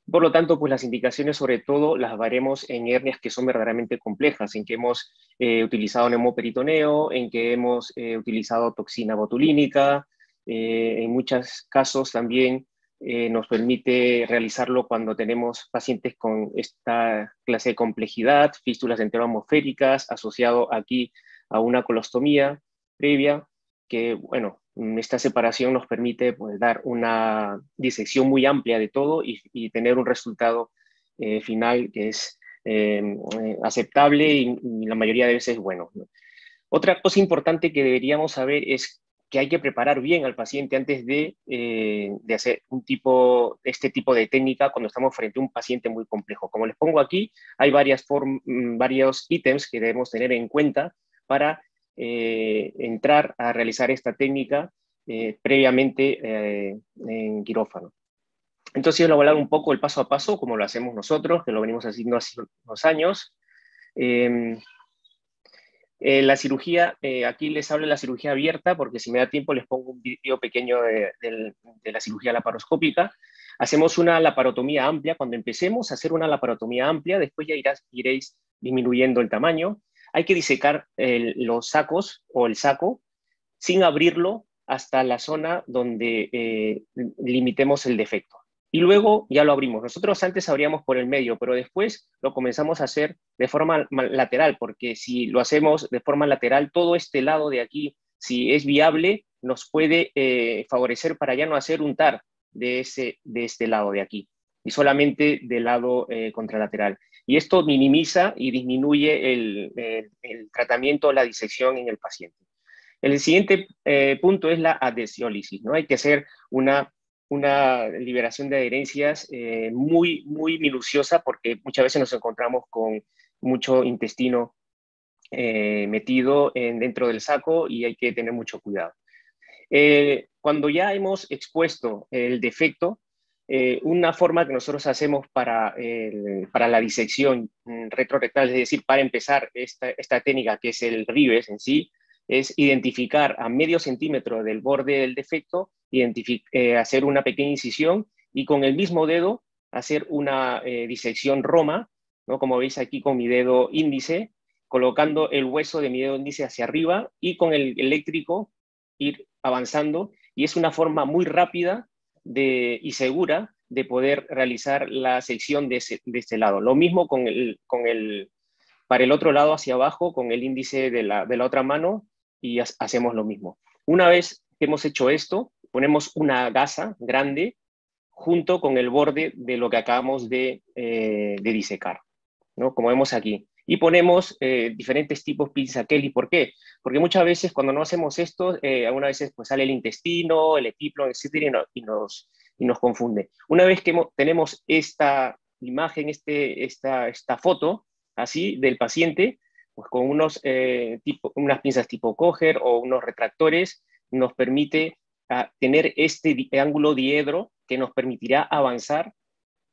Por lo tanto, pues las indicaciones sobre todo las haremos en hernias que son verdaderamente complejas, en que hemos utilizado neumoperitoneo, en que hemos utilizado toxina botulínica, en muchos casos también eh, nos permite realizarlo cuando tenemos pacientes con esta clase de complejidad, fístulas enteroatmosféricas, asociado aquí a una colostomía previa, que, bueno, esta separación nos permite pues, dar una disección muy amplia de todo y, tener un resultado eh, final que es em, eh, aceptable y, la mayoría de veces bueno. Otra cosa importante que deberíamos saber es que hay que preparar bien al paciente antes de, eh, de, hacer un tipo, este tipo de técnica cuando estamos frente a un paciente muy complejo. Como les pongo aquí, hay varias mm, varios ítems que debemos tener en cuenta para eh, entrar a realizar esta técnica eh, previamente en quirófano. Entonces, yo voy a hablar un poco el paso a paso, como lo hacemos nosotros, que lo venimos haciendo hace unos años. Eh, la cirugía, eh, aquí les hablo de la cirugía abierta, porque si me da tiempo les pongo un vídeo pequeño de, la cirugía laparoscópica. Hacemos una laparotomía amplia. Cuando empecemos a hacer una laparotomía amplia, después ya iréis disminuyendo el tamaño. Hay que disecar los sacos o el saco sin abrirlo hasta la zona donde eh, limitemos el defecto y luego ya lo abrimos. Nosotros antes abríamos por el medio, pero después lo comenzamos a hacer de forma lateral, porque si lo hacemos de forma lateral, todo este lado de aquí, si es viable, nos puede eh, favorecer para ya no hacer un TAR de, ese, de este lado de aquí, y solamente del lado eh, contralateral. Y esto minimiza y disminuye el, el, tratamiento, la disección en el paciente. El siguiente eh, punto es la adhesiólisis, ¿no? Hay que hacer una una liberación de adherencias eh, muy, muy minuciosa porque muchas veces nos encontramos con mucho intestino eh, metido en, dentro del saco y hay que tener mucho cuidado. Eh, cuando ya hemos expuesto el defecto, una forma que nosotros hacemos para, para la disección retrorectal, es decir, para empezar esta, esta técnica que es el ribes en sí, es identificar a medio centímetro del borde del defecto, eh, hacer una pequeña incisión y con el mismo dedo hacer una eh, disección roma, ¿no? como veis aquí con mi dedo índice, colocando el hueso de mi dedo índice hacia arriba y con el eléctrico ir avanzando. Y es una forma muy rápida de, y segura de poder realizar la sección de, este lado. Lo mismo con el, con el, para el otro lado hacia abajo, con el índice de la, de la otra mano, y hacemos lo mismo. Una vez que hemos hecho esto, ponemos una gasa grande junto con el borde de lo que acabamos de, eh, disecar, ¿no? como vemos aquí. Y ponemos eh, diferentes tipos de pinza Kelly. ¿Por qué? Porque muchas veces cuando no hacemos esto, eh, algunas veces pues, sale el intestino, el epíplomo, etc. Y, nos, y nos confunde. Una vez que tenemos esta imagen, este, esta, esta foto así del paciente, pues con unos, eh, tipo, unas pinzas tipo coger o unos retractores, nos permite ah, tener este ángulo diedro que nos permitirá avanzar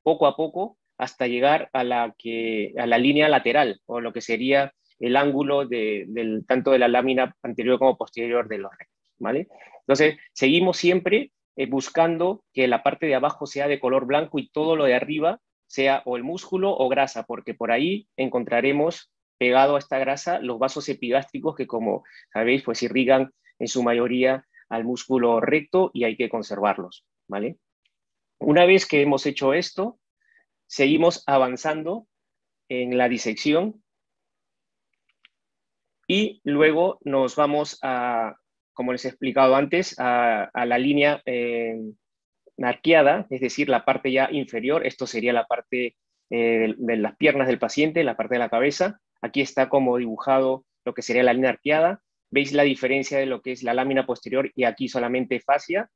poco a poco hasta llegar a la, que, a la línea lateral, o lo que sería el ángulo de, del, tanto de la lámina anterior como posterior de los rectos. ¿vale? Entonces, seguimos siempre eh, buscando que la parte de abajo sea de color blanco y todo lo de arriba sea o el músculo o grasa, porque por ahí encontraremos pegado a esta grasa los vasos epigástricos que, como sabéis, pues irrigan en su mayoría al músculo recto y hay que conservarlos, ¿vale? Una vez que hemos hecho esto, seguimos avanzando en la disección y luego nos vamos a, como les he explicado antes, a, la línea eh, arqueada, es decir, la parte ya inferior, esto sería la parte eh, de las piernas del paciente, la parte de la cabeza, Aquí está como dibujado lo que sería la línea arqueada. Veis la diferencia de lo que es la lámina posterior y aquí solamente fascia.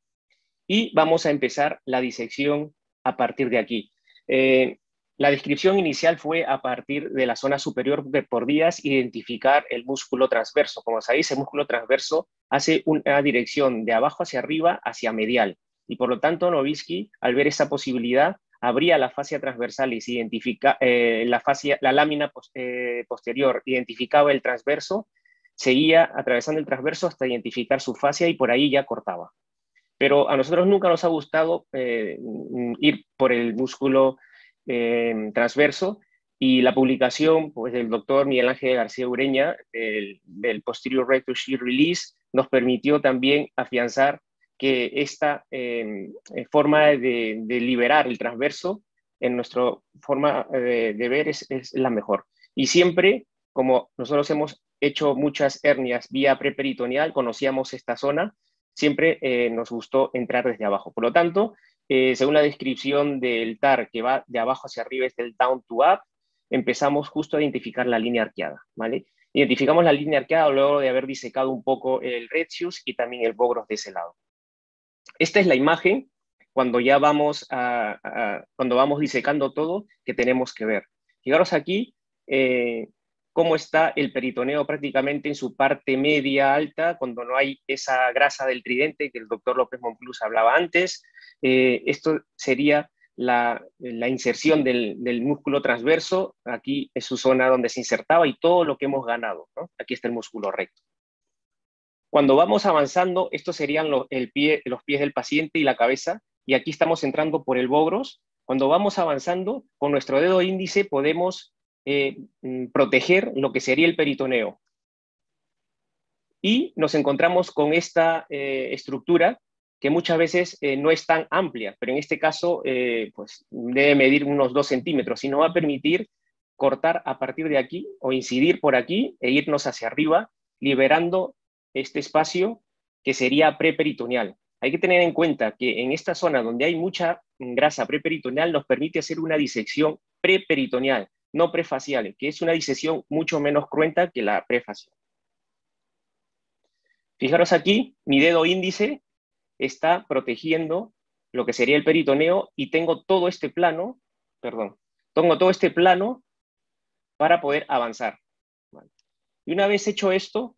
Y vamos a empezar la disección a partir de aquí. Eh, la descripción inicial fue a partir de la zona superior de por días identificar el músculo transverso. Como sabéis, el músculo transverso hace una dirección de abajo hacia arriba hacia medial. Y por lo tanto, Novisky, al ver esa posibilidad, abría la fascia transversal y se identifica, eh, la, fascia, la lámina eh, posterior identificaba el transverso, seguía atravesando el transverso hasta identificar su fascia y por ahí ya cortaba. Pero a nosotros nunca nos ha gustado eh, ir por el músculo transverso y la publicación pues, del doctor Miguel Ángel García Ureña del, Posterior Rectus Shear Release nos permitió también afianzar que esta em, eh, forma de, liberar el transverso en nuestra forma de, ver es, la mejor. Y siempre, como nosotros hemos hecho muchas hernias vía preperitoneal, conocíamos esta zona, siempre eh, nos gustó entrar desde abajo. Por lo tanto, eh, según la descripción del TAR que va de abajo hacia arriba, es del down to up, empezamos justo a identificar la línea arqueada, ¿vale? Identificamos la línea arqueada luego de haber disecado un poco el retius y también el bogros de ese lado. Esta es la imagen cuando ya vamos, a, cuando vamos disecando todo que tenemos que ver. Fijaros aquí eh, cómo está el peritoneo prácticamente en su parte media alta, cuando no hay esa grasa del tridente que el doctor López Monplus hablaba antes. Eh, esto sería la, inserción del, músculo transverso, aquí es su zona donde se insertaba y todo lo que hemos ganado. Aquí está el músculo recto. Cuando vamos avanzando, estos serían el pie, los pies del paciente y la cabeza, y aquí estamos entrando por el bogros. Cuando vamos avanzando, con nuestro dedo índice podemos eh, mm, proteger lo que sería el peritoneo. Y nos encontramos con esta eh, estructura que muchas veces eh, no es tan amplia, pero en este caso pues debe medir unos dos centímetros y nos va a permitir cortar a partir de aquí o incidir por aquí e irnos hacia arriba, liberando este espacio que sería preperitoneal. Hay que tener en cuenta que en esta zona donde hay mucha grasa preperitoneal nos permite hacer una disección preperitoneal, no prefacial, que es una disección mucho menos cruenta que la prefacial. Fijaros aquí, mi dedo índice está protegiendo lo que sería el peritoneo y tengo todo este plano, perdón, tengo todo este plano para poder avanzar. Y una vez hecho esto,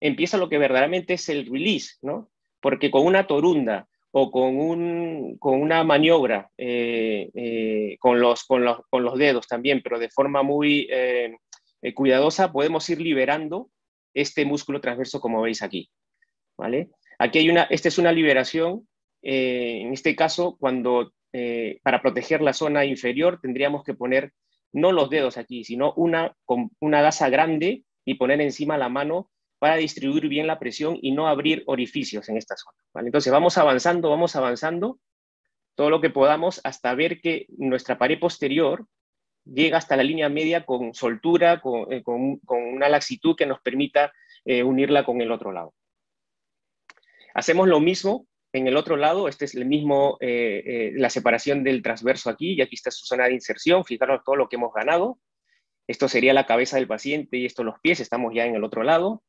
empieza lo que verdaderamente es el release, ¿no? Porque con una torunda o con, un, con una maniobra eh, eh, con, los, con, los, con, los, dedos también, pero de forma muy eh, cuidadosa, podemos ir liberando este músculo transverso como veis aquí. ¿vale? Aquí hay una, esta es una liberación, en este caso, cuando para proteger la zona inferior tendríamos que poner no los dedos aquí, sino una, una gasa grande y poner encima la mano para distribuir bien la presión y no abrir orificios en esta zona. Entonces vamos avanzando, vamos avanzando todo lo que podamos hasta ver que nuestra pared posterior llega hasta la línea media con soltura, con, eh, una laxitud que nos permita eh, unirla con el otro lado. Hacemos lo mismo en el otro lado, este es el mismo, eh, la separación del transverso aquí, y aquí está su zona de inserción, fijaros todo lo que hemos ganado. Esto sería la cabeza del paciente y esto los pies, estamos ya en el otro lado.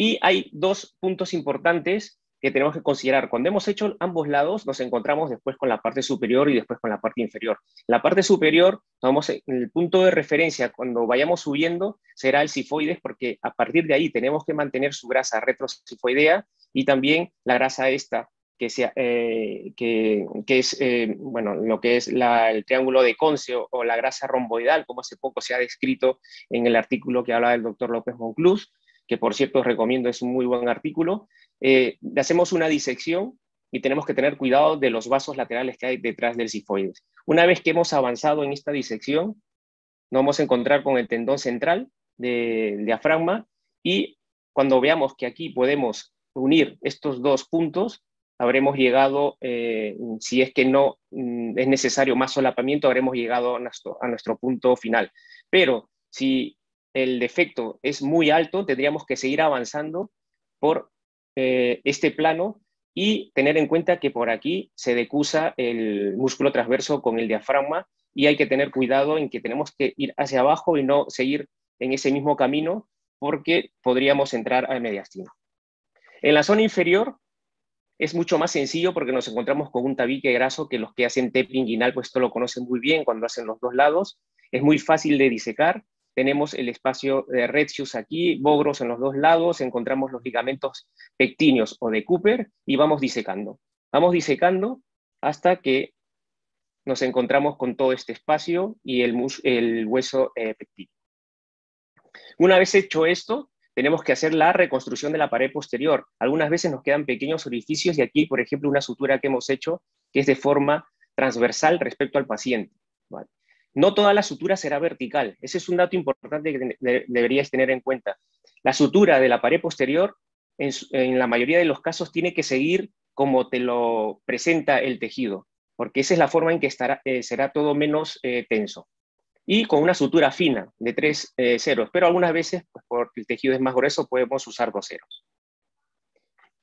Y hay dos puntos importantes que tenemos que considerar. Cuando hemos hecho ambos lados, nos encontramos después con la parte superior y después con la parte inferior. La parte superior, vamos el punto de referencia, cuando vayamos subiendo, será el sifoides, porque a partir de ahí tenemos que mantener su grasa retrosifoidea y también la grasa esta, que, sea, eh, que, es, eh, bueno, lo que es el triángulo de Concio o la grasa romboidal, como hace poco se ha descrito en el artículo que habla del doctor López Monclús, que por cierto os recomiendo, es un muy buen artículo, eh, hacemos una disección y tenemos que tener cuidado de los vasos laterales que hay detrás del sifoides. Una vez que hemos avanzado en esta disección, nos vamos a encontrar con el tendón central del diafragma y cuando veamos que aquí podemos unir estos dos puntos, habremos llegado, eh, si es que no mm, es necesario más solapamiento, habremos llegado a nuestro, a nuestro punto final. Pero si el defecto es muy alto, tendríamos que seguir avanzando por eh, este plano y tener en cuenta que por aquí se decusa el músculo transverso con el diafragma y hay que tener cuidado en que tenemos que ir hacia abajo y no seguir en ese mismo camino porque podríamos entrar al mediastino. En la zona inferior es mucho más sencillo porque nos encontramos con un tabique graso que los que hacen TEP inguinal pues esto lo conocen muy bien cuando hacen los dos lados. Es muy fácil de disecar tenemos el espacio de Retsius aquí, Bogros en los dos lados, encontramos los ligamentos pectíneos o de Cooper y vamos disecando. Vamos disecando hasta que nos encontramos con todo este espacio y el, el hueso eh, pectíneo. Una vez hecho esto, tenemos que hacer la reconstrucción de la pared posterior. Algunas veces nos quedan pequeños orificios y aquí, por ejemplo, una sutura que hemos hecho que es de forma transversal respecto al paciente. No toda la sutura será vertical. Ese es un dato importante que deberíais tener en cuenta. La sutura de la pared posterior, en, la mayoría de los casos, tiene que seguir como te lo presenta el tejido, porque esa es la forma en que estará, eh, será todo menos eh, tenso. Y con una sutura fina de tres eh, ceros, pero algunas veces, pues, porque el tejido es más grueso, podemos usar dos ceros.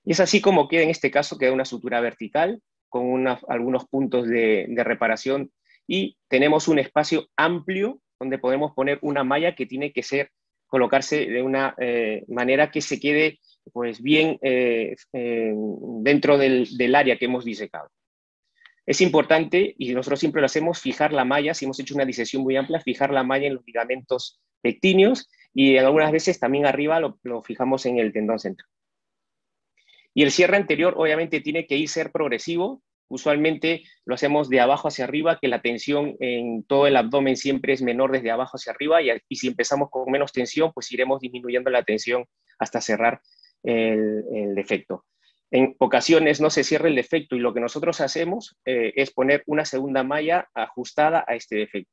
Y es así como queda en este caso, queda una sutura vertical con algunos puntos de reparación y tenemos un espacio amplio donde podemos poner una malla que tiene que ser colocarse de una eh, manera que se quede pues bien eh, dentro del, área que hemos disecado. Es importante, y nosotros siempre lo hacemos, fijar la malla, si hemos hecho una disección muy amplia, fijar la malla en los ligamentos pectíneos y algunas veces también arriba lo, lo fijamos en el tendón central. Y el cierre anterior obviamente tiene que ir ser progresivo, Usualmente lo hacemos de abajo hacia arriba, que la tensión en todo el abdomen siempre es menor desde abajo hacia arriba y, si empezamos con menos tensión, pues iremos disminuyendo la tensión hasta cerrar el, defecto. En ocasiones no se cierra el defecto y lo que nosotros hacemos eh, es poner una segunda malla ajustada a este defecto.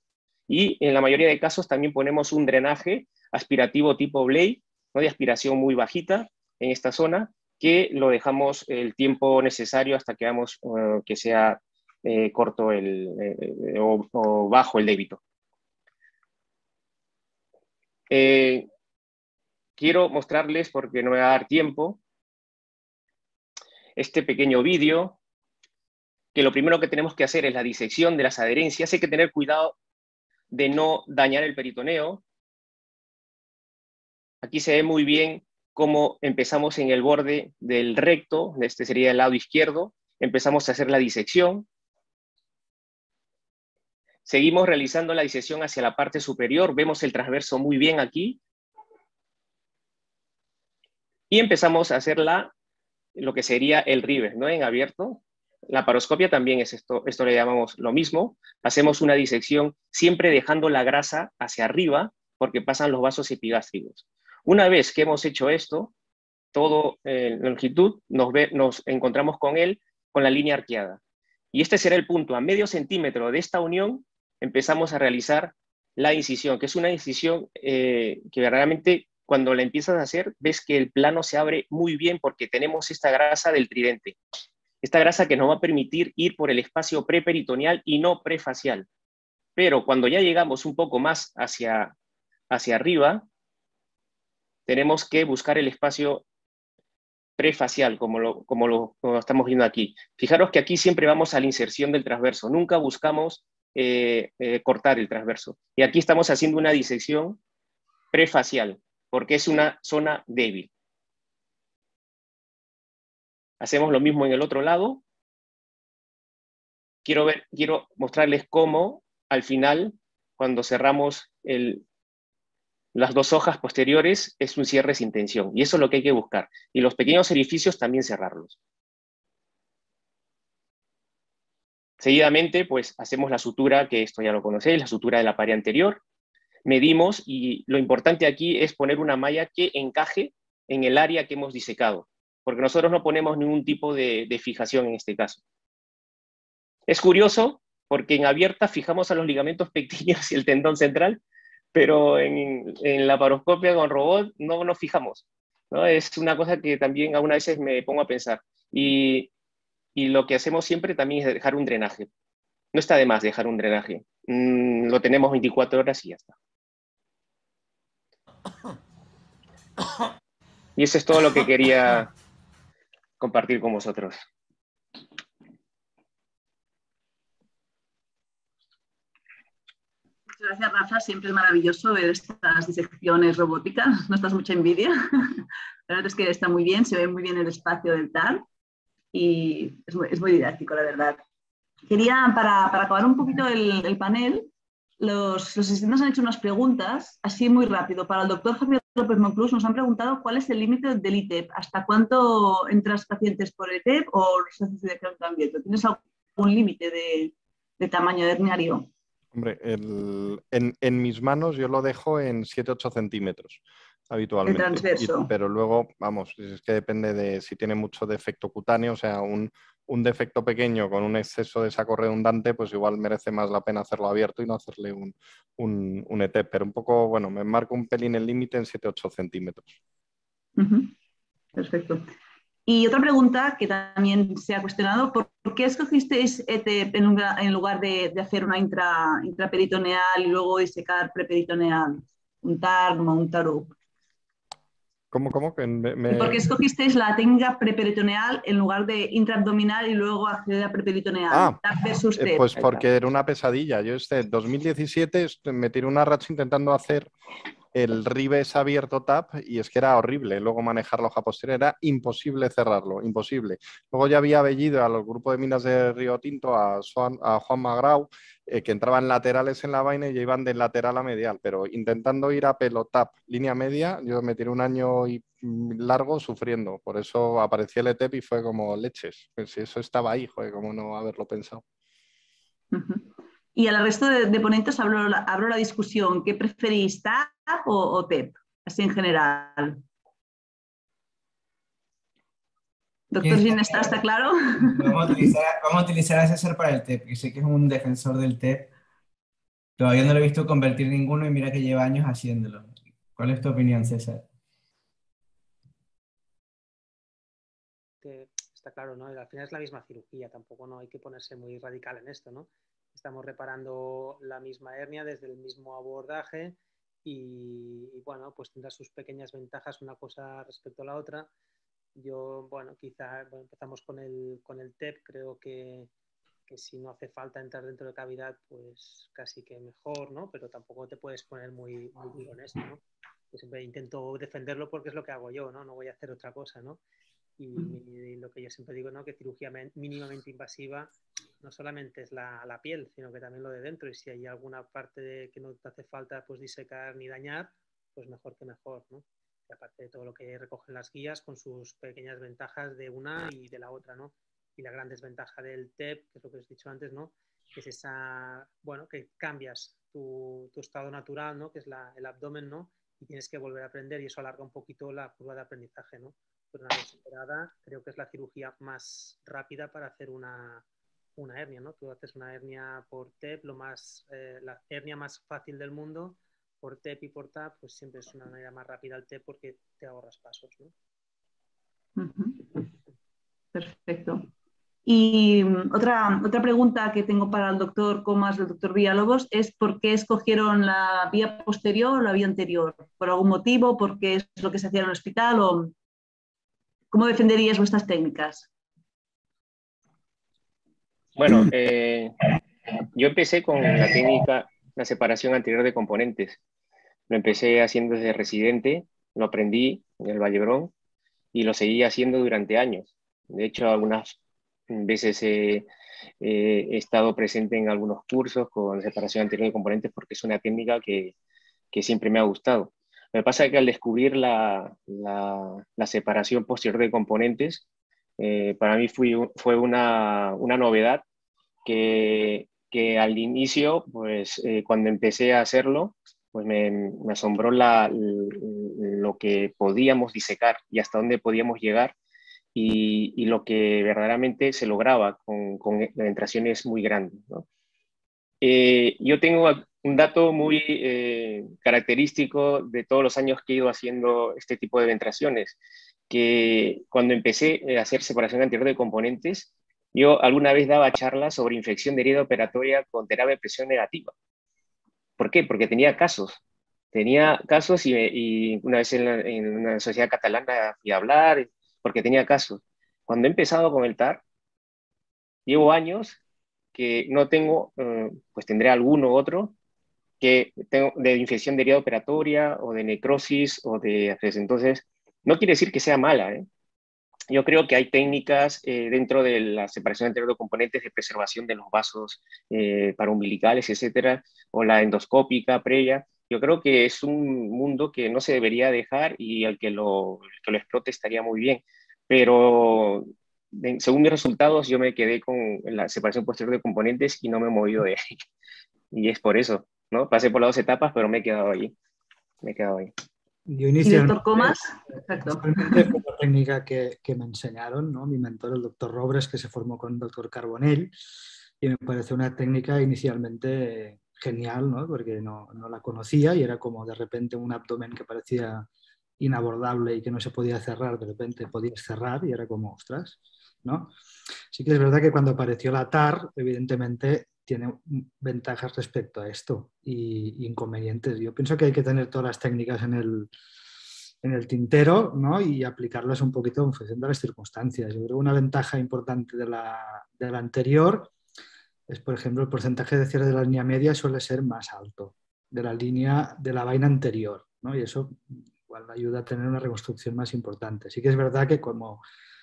Y en la mayoría de casos también ponemos un drenaje aspirativo tipo Blade, ¿no? de aspiración muy bajita en esta zona, que lo dejamos el tiempo necesario hasta que veamos eh, que sea eh, corto el, eh, o, bajo el débito. quiero mostrarles, porque no me va a dar tiempo, este pequeño vídeo, que lo primero que tenemos que hacer es la disección de las adherencias. Hay que tener cuidado de no dañar el peritoneo. Aquí se ve muy bien cómo empezamos en el borde del recto, este sería el lado izquierdo, empezamos a hacer la disección. Seguimos realizando la disección hacia la parte superior, vemos el transverso muy bien aquí. Y empezamos a hacer la, lo que sería el rivet, ¿no? En abierto. La paroscopia también es esto, esto le llamamos lo mismo. Hacemos una disección siempre dejando la grasa hacia arriba porque pasan los vasos epigástricos. Una vez que hemos hecho esto, todo en longitud, nos, nos encontramos con él con la línea arqueada. Y este será el punto. A medio centímetro de esta unión empezamos a realizar la incisión, que es una incisión eh, que verdaderamente cuando la empiezas a hacer ves que el plano se abre muy bien porque tenemos esta grasa del tridente. Esta grasa que nos va a permitir ir por el espacio preperitoneal y no prefacial. Pero cuando ya llegamos un poco más hacia, hacia arriba, tenemos que buscar el espacio prefacial, como lo, como lo, estamos viendo aquí. Fijaros que aquí siempre vamos a la inserción del transverso, nunca buscamos eh, eh, cortar el transverso. Y aquí estamos haciendo una disección prefacial, porque es una zona débil. Hacemos lo mismo en el otro lado. Quiero, ver, quiero mostrarles cómo al final, cuando cerramos el, las dos hojas posteriores, es un cierre sin tensión. Y eso es lo que hay que buscar. Y los pequeños orificios también cerrarlos. Seguidamente, pues hacemos la sutura, que esto ya lo conocéis, la sutura de la pared anterior. Medimos y lo importante aquí es poner una malla que encaje en el área que hemos disecado porque nosotros no ponemos ningún tipo de, fijación en este caso. Es curioso porque en abierta fijamos a los ligamentos pequeños y el tendón central, pero en, la paroscopia con robot no nos fijamos. ¿no? Es una cosa que también algunas veces me pongo a pensar. Y, lo que hacemos siempre también es dejar un drenaje. No está de más dejar un drenaje. Mm, lo tenemos 24 horas y ya está. Y eso es todo lo que quería compartir con vosotros. Gracias, Rafa. Siempre es maravilloso ver estas disecciones robóticas. No estás mucha envidia. La verdad es que está muy bien, se ve muy bien el espacio del TAR y es muy, didáctico, la verdad. Quería, para, acabar un poquito el, panel, los, los, asistentes han hecho unas preguntas, así muy rápido. Para el doctor Javier López Monclús nos han preguntado cuál es el límite del ITEP, hasta cuánto entras pacientes por ITEP o se hace también. ¿Tienes algún límite de, tamaño de herniario? Hombre, en, mis manos yo lo dejo en 7-8 centímetros habitualmente. pero luego, vamos, es que depende de si tiene mucho defecto cutáneo, o sea, un, un defecto pequeño con un exceso de saco redundante, pues igual merece más la pena hacerlo abierto y no hacerle un, un, un ET. Pero un poco, bueno, me marco un pelín el límite en 7-8 centímetros. Perfecto. Y otra pregunta que también se ha cuestionado, ¿por qué escogisteis ET en, lugar de, hacer una intra, intraperitoneal y luego disecar preperitoneal? Un TAR, un TARUP. ¿Cómo, cómo? ¿Por qué escogisteis la técnica preperitoneal en lugar de intraabdominal y luego acceder a preperitoneal? Ah, eh, pues porque era una pesadilla. Yo este 2017 me tiré una racha intentando hacer el ribes abierto tap y es que era horrible. Luego manejar la hoja posterior era imposible cerrarlo, imposible. Luego ya había bellido al grupo de minas de Río Tinto, a, Juan Magrau, eh, que entraban laterales en la vaina y ya iban de lateral a medial, pero intentando ir a pelotap, línea media, yo me tiré un año y mm, largo sufriendo, por eso apareció el ETEP y fue como leches, pues si eso estaba ahí, joder, cómo no haberlo pensado. Y al resto de, ponentes abro la, abro la, discusión, ¿qué preferís, TAP o, o TEP? Así en general. Doctor Gin, ¿está, claro? Vamos a, utilizar, a, César para el TEP, que sé que es un defensor del TEP. Todavía no lo he visto convertir ninguno y mira que lleva años haciéndolo. ¿Cuál es tu opinión, César? está claro, ¿no? Al final es la misma cirugía, tampoco no hay que ponerse muy radical en esto, ¿no? Estamos reparando la misma hernia desde el mismo abordaje y, y bueno, pues tendrá sus pequeñas ventajas una cosa respecto a la otra yo, bueno, quizá empezamos con el, con el TEP, creo que, que, si no hace falta entrar dentro de cavidad, pues casi que mejor, ¿no? Pero tampoco te puedes poner muy, muy honesto, ¿no? Yo siempre intento defenderlo porque es lo que hago yo, ¿no? No voy a hacer otra cosa, ¿no? Y, lo que yo siempre digo, ¿no? Que cirugía mínimamente invasiva no solamente es la, la, piel, sino que también lo de dentro. Y si hay alguna parte que no te hace falta pues disecar ni dañar, pues mejor que mejor, ¿no? aparte de todo lo que recogen las guías con sus pequeñas ventajas de una y de la otra, ¿no? Y la gran desventaja del TEP, que es lo que os he dicho antes, ¿no? es esa, bueno, que cambias tu, estado natural, ¿no? Que es el abdomen, ¿no? Y tienes que volver a aprender y eso alarga un poquito la curva de aprendizaje, ¿no? Una vez creo que es la cirugía más rápida para hacer una, una hernia, ¿no? Tú haces una hernia por TEP, lo más, eh, la hernia más fácil del mundo, por TEP y por TAP, pues siempre es una manera más rápida al TEP porque te ahorras pasos, ¿no? Perfecto. Y mm, otra, otra pregunta que tengo para el doctor Comas, el doctor Villalobos, es por qué escogieron la vía posterior o la vía anterior. ¿Por algún motivo? ¿Porque es lo que se hacía en el hospital? ¿O cómo defenderías vuestras técnicas? Bueno, eh, yo empecé con la técnica, la separación anterior de componentes. Lo empecé haciendo desde residente, lo aprendí en el Vallebrón y lo seguí haciendo durante años. De hecho, algunas veces he, estado presente en algunos cursos con separación anterior de componentes porque es una técnica que, que siempre me ha gustado. Me pasa que al descubrir la, separación posterior de componentes, eh, para mí fue, fue una, una novedad que, que, al inicio, pues eh, cuando empecé a hacerlo, pues me, me asombró la, lo que podíamos disecar y hasta dónde podíamos llegar y, lo que verdaderamente se lograba con, con ventraciones muy grandes. Eh, yo tengo un dato muy eh, característico de todos los años que he ido haciendo este tipo de ventraciones, que cuando empecé a hacer separación anterior de componentes, yo alguna vez daba charlas sobre infección de herida operatoria con terapia de presión negativa. ¿Por qué? Porque tenía casos. Tenía casos y, una vez en, en, una sociedad catalana fui a hablar, porque tenía casos. Cuando he empezado con el TAR, llevo años que no tengo, eh, pues tendré alguno otro, que tengo de infección de herida operatoria o de necrosis o de... Entonces, no quiere decir que sea mala. ¿eh? Yo creo que hay técnicas eh, dentro de la separación entre los componentes de preservación de los vasos para umbilicales, etcétera, o la endoscópica previa, yo creo que es un mundo que no se debería dejar y al que lo, que lo explote estaría muy bien. Pero según mis resultados, yo me quedé con la separación posterior de componentes y no me he movido de ahí. Y es por eso, ¿no? Pasé por las dos etapas, pero me he quedado ahí. Me he quedado ahí. Yo inicialmente, ¿Y Comas? Exacto. Fue la técnica que, que, me enseñaron, ¿no? Mi mentor, el doctor Robres, que se formó con el doctor Carbonell, y me parece una técnica inicialmente genial, ¿no? porque no, no, la conocía y era como de repente un abdomen que parecía inabordable y que no se podía cerrar, de repente podías cerrar y era como, ostras, ¿no? Sí que es verdad que cuando apareció la TAR, evidentemente tiene ventajas respecto a esto y, inconvenientes. Yo pienso que hay que tener todas las técnicas en el, en el tintero ¿no? y aplicarlas un poquito en función de las circunstancias. Yo creo que una ventaja importante de la, de anterior es, por ejemplo, el porcentaje de cierre de la línea media suele ser más alto de la línea de la vaina anterior, ¿no? Y eso igual ayuda a tener una reconstrucción más importante. Sí que es verdad que como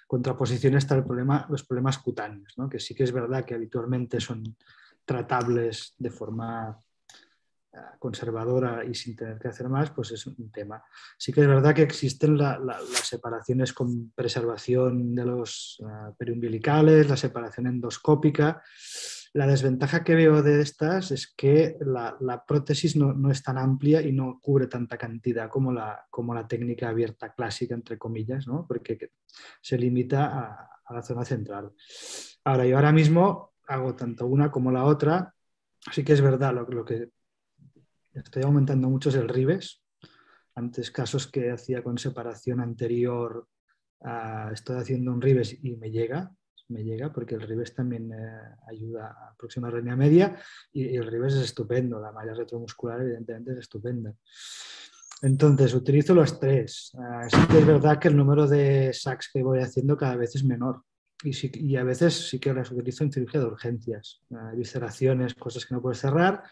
contraposición está el problema, los problemas cutáneos, ¿no? que sí que es verdad que habitualmente son tratables de forma eh, conservadora y sin tener que hacer más, pues es un tema. Sí que es verdad que existen las separaciones con preservación de los uh, periumbilicales, la separación endoscópica, la desventaja que veo de estas es que la, prótesis no, es tan amplia y no cubre tanta cantidad como la, como la técnica abierta clásica, entre comillas, ¿no? porque se limita a, la zona central. Ahora, yo ahora mismo hago tanto una como la otra. Así que es verdad, lo, lo que estoy aumentando mucho es el ribes. Antes casos que hacía con separación anterior, ah, estoy haciendo un ribes y me llega, me llega porque el Ribes también eh, ayuda a próxima hernia media y, el Ribes es estupendo, la malla retromuscular evidentemente es estupenda. Entonces, utilizo los tres. Uh, sí que es verdad que el número de SACs que voy haciendo cada vez es menor. Y, a veces sí que las utilizo en cirugía de urgencias, visceraciones, cosas que no puedes cerrar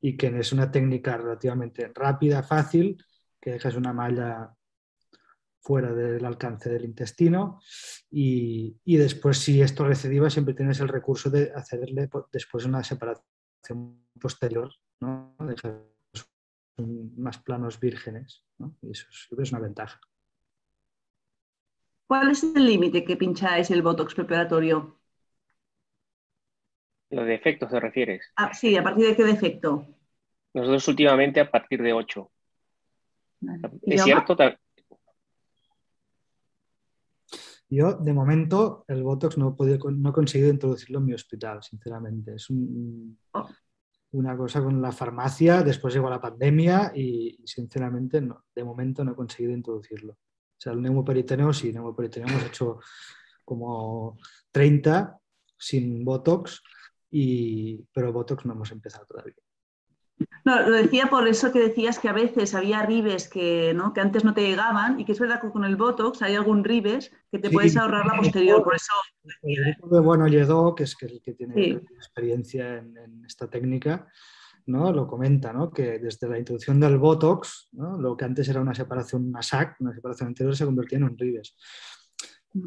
y que es una técnica relativamente rápida, fácil, que dejas una malla fuera del alcance del intestino y, después si esto recidiva siempre tienes el recurso de hacerle después una separación posterior, ¿no? dejar más planos vírgenes y eso es una ventaja. ¿Cuál es el límite que pincháis el botox preparatorio? ¿Los defectos te refieres? Ah, sí, ¿a partir de qué defecto? Nosotros últimamente a partir de 8. ¿Es cierto? Yo, de momento, el Botox no he, podido, no he conseguido introducirlo en mi hospital, sinceramente. Es oh. una cosa con la farmacia, después llegó la pandemia y, sinceramente, no, de momento no he conseguido introducirlo. Sea, el neumoperitoneo sí, el neumoperitoneo hemos hecho como 30 sin Botox, y, pero Botox no hemos empezado todavía. No, lo decía por eso que decías que a veces había ribes que, ¿no? que antes no te llegaban y que es verdad que con el Botox hay algún ribes que te puedes ahorrar la posterior, por eso... El grupo de Bueno Lledó, que es el que tiene experiencia en, esta técnica, ¿no? lo comenta, ¿no? que desde la introducción del Botox, ¿no? lo que antes era una separación, una SAC, una separación anterior, se convirtió en un ribes.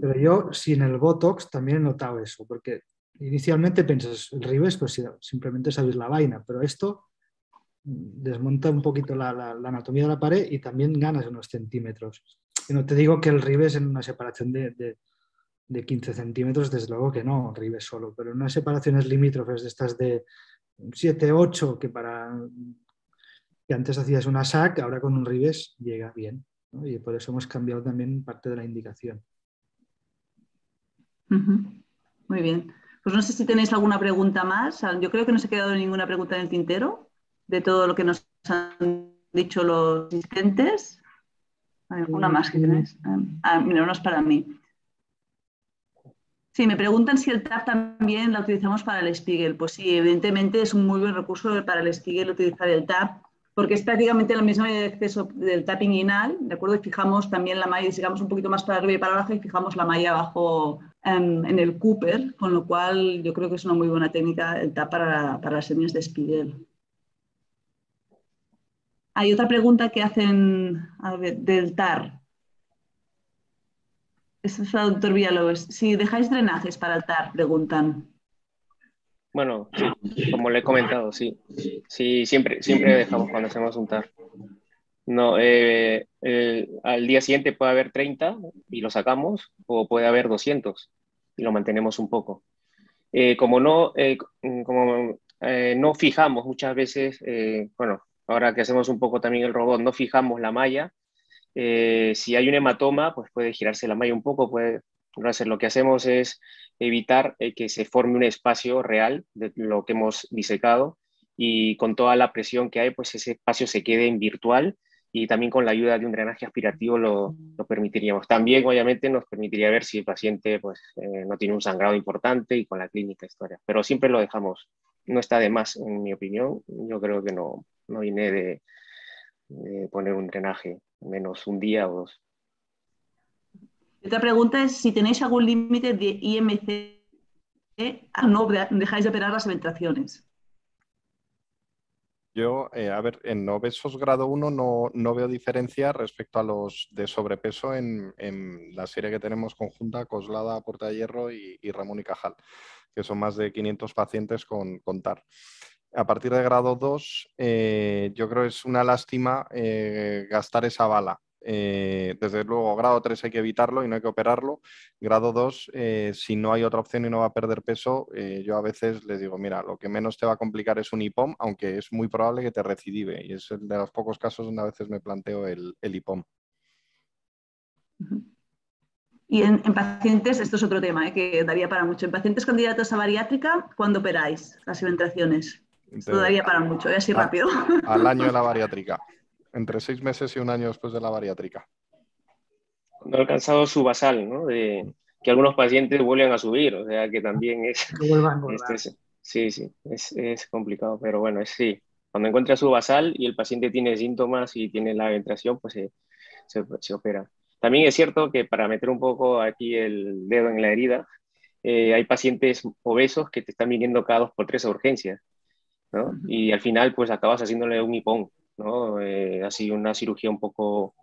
Pero yo sin el Botox también he notado eso, porque inicialmente piensas, el ribes, pues simplemente es abrir la vaina, pero esto desmonta un poquito la, anatomía de la pared y también ganas unos centímetros. Y no te digo que el ribes en una separación de, 15 centímetros, desde luego que no, ribes solo, pero en unas separaciones limítrofes de estas de 7, 8, que para que antes hacías una SAC, ahora con un ribes llega bien. Y por eso hemos cambiado también parte de la indicación. Muy bien. Pues no sé si tenéis alguna pregunta más. Yo creo que no se ha quedado ninguna pregunta en el tintero de todo lo que nos han dicho los asistentes. ¿Hay alguna más que tenéis? Ah, mira, no es para mí. Sí, me preguntan si el TAP también la utilizamos para el Spiegel. Pues sí, evidentemente es un muy buen recurso para el Spiegel utilizar el TAP, porque es prácticamente la misma de acceso del tapping inal, ¿de acuerdo? Fijamos también la malla, y sigamos un poquito más para arriba y para abajo y fijamos la malla abajo en, el Cooper, con lo cual yo creo que es una muy buena técnica el TAP para, para las semillas de Spiegel. Hay otra pregunta que hacen del TAR. Es el doctor Villalobos. Si dejáis drenajes para el TAR, preguntan. Bueno, como le he comentado, sí. Sí, siempre, siempre dejamos cuando hacemos un TAR. No, eh, al día siguiente puede haber 30 y lo sacamos, o puede haber 200 y lo mantenemos un poco. Eh, como no, eh, como, no fijamos muchas veces, bueno, ahora que hacemos un poco también el robot, no fijamos la malla. Eh, si hay un hematoma, pues puede girarse la malla un poco, puede entonces, lo que hacemos es evitar eh, que se forme un espacio real de lo que hemos disecado y con toda la presión que hay, pues ese espacio se quede en virtual y también con la ayuda de un drenaje aspirativo lo, lo permitiríamos. También, obviamente, nos permitiría ver si el paciente pues, eh, no tiene un sangrado importante y con la clínica historia, pero siempre lo dejamos. No está de más, en mi opinión. Yo creo que no, no vine de, poner un drenaje, menos un día o dos. Otra pregunta es si tenéis algún límite de IMC a no dejáis de operar las ventraciones. Yo, eh, a ver, en obesos grado 1 no, no, veo diferencia respecto a los de sobrepeso en, la serie que tenemos conjunta, Coslada, Puerta de Hierro y, Ramón y Cajal, que son más de 500 pacientes con, con TAR a partir de grado 2, eh, yo creo que es una lástima eh, gastar esa bala. Eh, desde luego, grado 3 hay que evitarlo y no hay que operarlo. Grado 2, si no hay otra opción y no va a perder peso, yo a veces les digo, mira, lo que menos te va a complicar es un IPOM, aunque es muy probable que te recidive. Y es de los pocos casos donde a veces me planteo el, IPOM. Y en, pacientes, esto es otro tema que daría para mucho. En pacientes candidatos a bariátrica, ¿cuándo operáis las eventraciones? Todavía para mucho, así rápido. Al año de la bariátrica. Entre seis meses y un año después de la bariátrica. Cuando ha alcanzado su basal, ¿no? De, que algunos pacientes vuelven a subir, o sea que también es. Este, sí, sí, es, complicado, pero bueno, es sí. Cuando encuentra su basal y el paciente tiene síntomas y tiene la ventración, pues se, opera. También es cierto que para meter un poco aquí el dedo en la herida, eh, hay pacientes obesos que te están viniendo cada dos por tres a urgencias. Y al final, pues acabas haciéndole un hipón, ¿no? Eh, así una cirugía un poco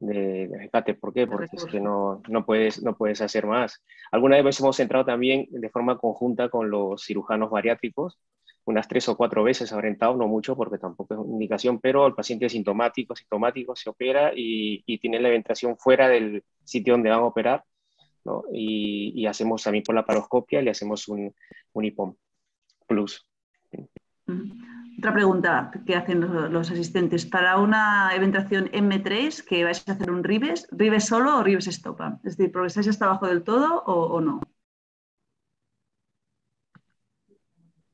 de, rescate. ¿Por qué? Porque es que no, no, puedes, no puedes hacer más. Alguna vez hemos entrado también de forma conjunta con los cirujanos bariátricos, unas tres o cuatro veces habrá entrado, no mucho porque tampoco es una indicación, pero el paciente es sintomático, sintomático, se opera y, y tiene la ventilación fuera del sitio donde van a operar, ¿no? y, y, hacemos también por la paroscopia, le hacemos un, un plus. Otra pregunta que hacen los, asistentes. Para una eventación M3 que vais a hacer un Ribes, ¿Ribes solo o Ribes estopa? Es decir, ¿progresáis hasta abajo del todo o no?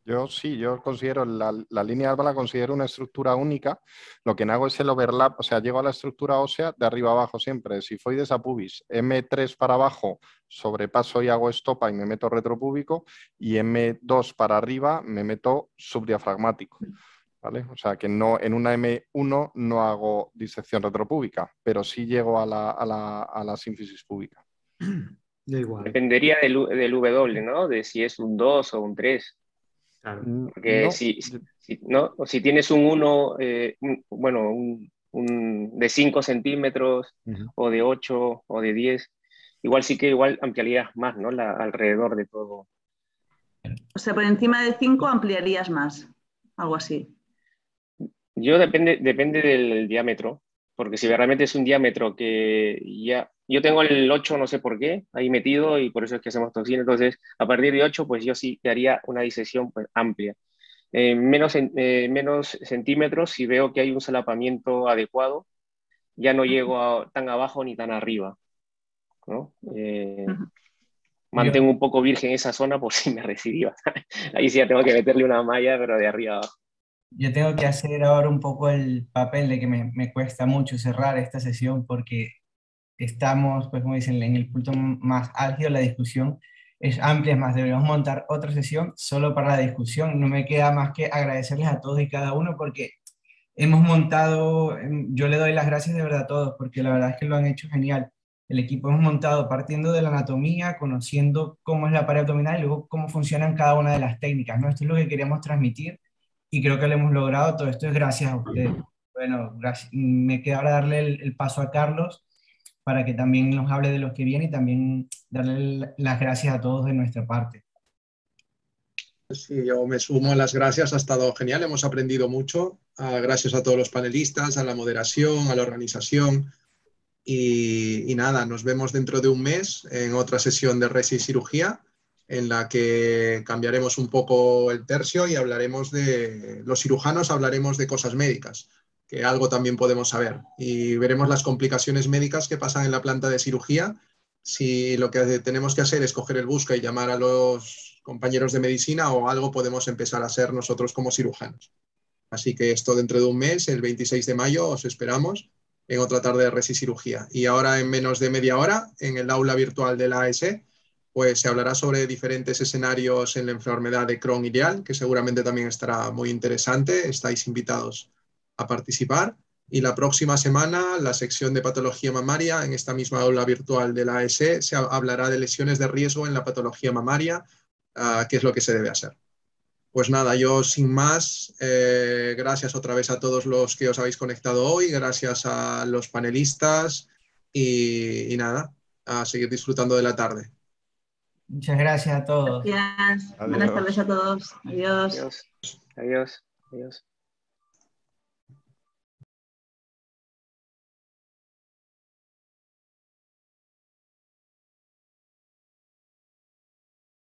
Yo sí, yo considero la, línea alba la considero una estructura única. Lo que hago es el overlap, o sea, llego a la estructura ósea de arriba abajo siempre. Si de a pubis, M3 para abajo, sobrepaso y hago estopa y me meto retropúbico, y M2 para arriba me meto subdiafragmático. ¿Vale? O sea que no, en una M1 no hago disección retropúbica, pero sí llego a la, a la, sínfisis púbica. Dependería del, del W, ¿no? De si es un 2 o un 3. Mm, Porque si, ¿no? si tienes un 1, eh, bueno, un, de 5 centímetros o de 8 o de 10, igual sí que igual ampliarías más, ¿no? La, alrededor de todo. O sea, por encima de 5 ampliarías más, algo así. Yo depende, depende del diámetro, porque si realmente es un diámetro que ya yo tengo el 8, no sé por qué, ahí metido y por eso es que hacemos toxina. Entonces, a partir de 8, pues yo sí haría una disección pues, amplia. Eh, menos, eh, menos centímetros, si veo que hay un solapamiento adecuado, ya no llego tan abajo ni tan arriba. ¿no? Eh, mantengo un poco virgen esa zona por si me recibió. Ahí sí ya tengo que meterle una malla, pero de arriba abajo. Yo tengo que hacer ahora un poco el papel de que me, me cuesta mucho cerrar esta sesión porque estamos, pues como dicen, en el punto más álgido, la discusión es amplia, es más, deberíamos montar otra sesión solo para la discusión. No me queda más que agradecerles a todos y cada uno porque hemos montado, em, yo le doy las gracias de verdad a todos porque la verdad es que lo han hecho genial. El equipo hemos montado partiendo de la anatomía, conociendo cómo es la pared abdominal y luego cómo funcionan cada una de las técnicas. ¿no? Esto es lo que queríamos transmitir y creo que lo hemos logrado. Todo esto es gracias a ustedes. Bueno, me queda ahora darle el paso a Carlos para que también nos hable de lo que viene y también darle las gracias a todos de nuestra parte. Sí, yo me sumo a las gracias, ha estado genial, hemos aprendido mucho, ah, gracias a todos los panelistas, a la moderación, a la organización. Y, nada, nos vemos dentro de un mes en otra sesión de Resi Cirugía en la que cambiaremos un poco el tercio y hablaremos de, los cirujanos hablaremos de cosas médicas que algo también podemos saber. Y veremos las complicaciones médicas que pasan en la planta de cirugía. Si lo que tenemos que hacer es coger el busca y llamar a los compañeros de medicina o algo podemos empezar a hacer nosotros como cirujanos. Así que esto dentro de un mes, el 26 de mayo, os esperamos en otra tarde de resicirugía. Y ahora en menos de media hora, en el aula virtual de la ASE, pues se hablará sobre diferentes escenarios en la enfermedad de Crohn ideal, que seguramente también estará muy interesante. Estáis invitados a participar. Y la próxima semana, la sección de patología mamaria, en esta misma aula virtual de la ASE, se hablará de lesiones de riesgo en la patología mamaria, uh, qué es lo que se debe hacer. Pues nada, yo sin más, eh, gracias otra vez a todos los que os habéis conectado hoy, gracias a los panelistas y, nada, a seguir disfrutando de la tarde. Muchas gracias a todos. Gracias. Buenas tardes a todos. Adiós. Adiós. Adiós. Adiós.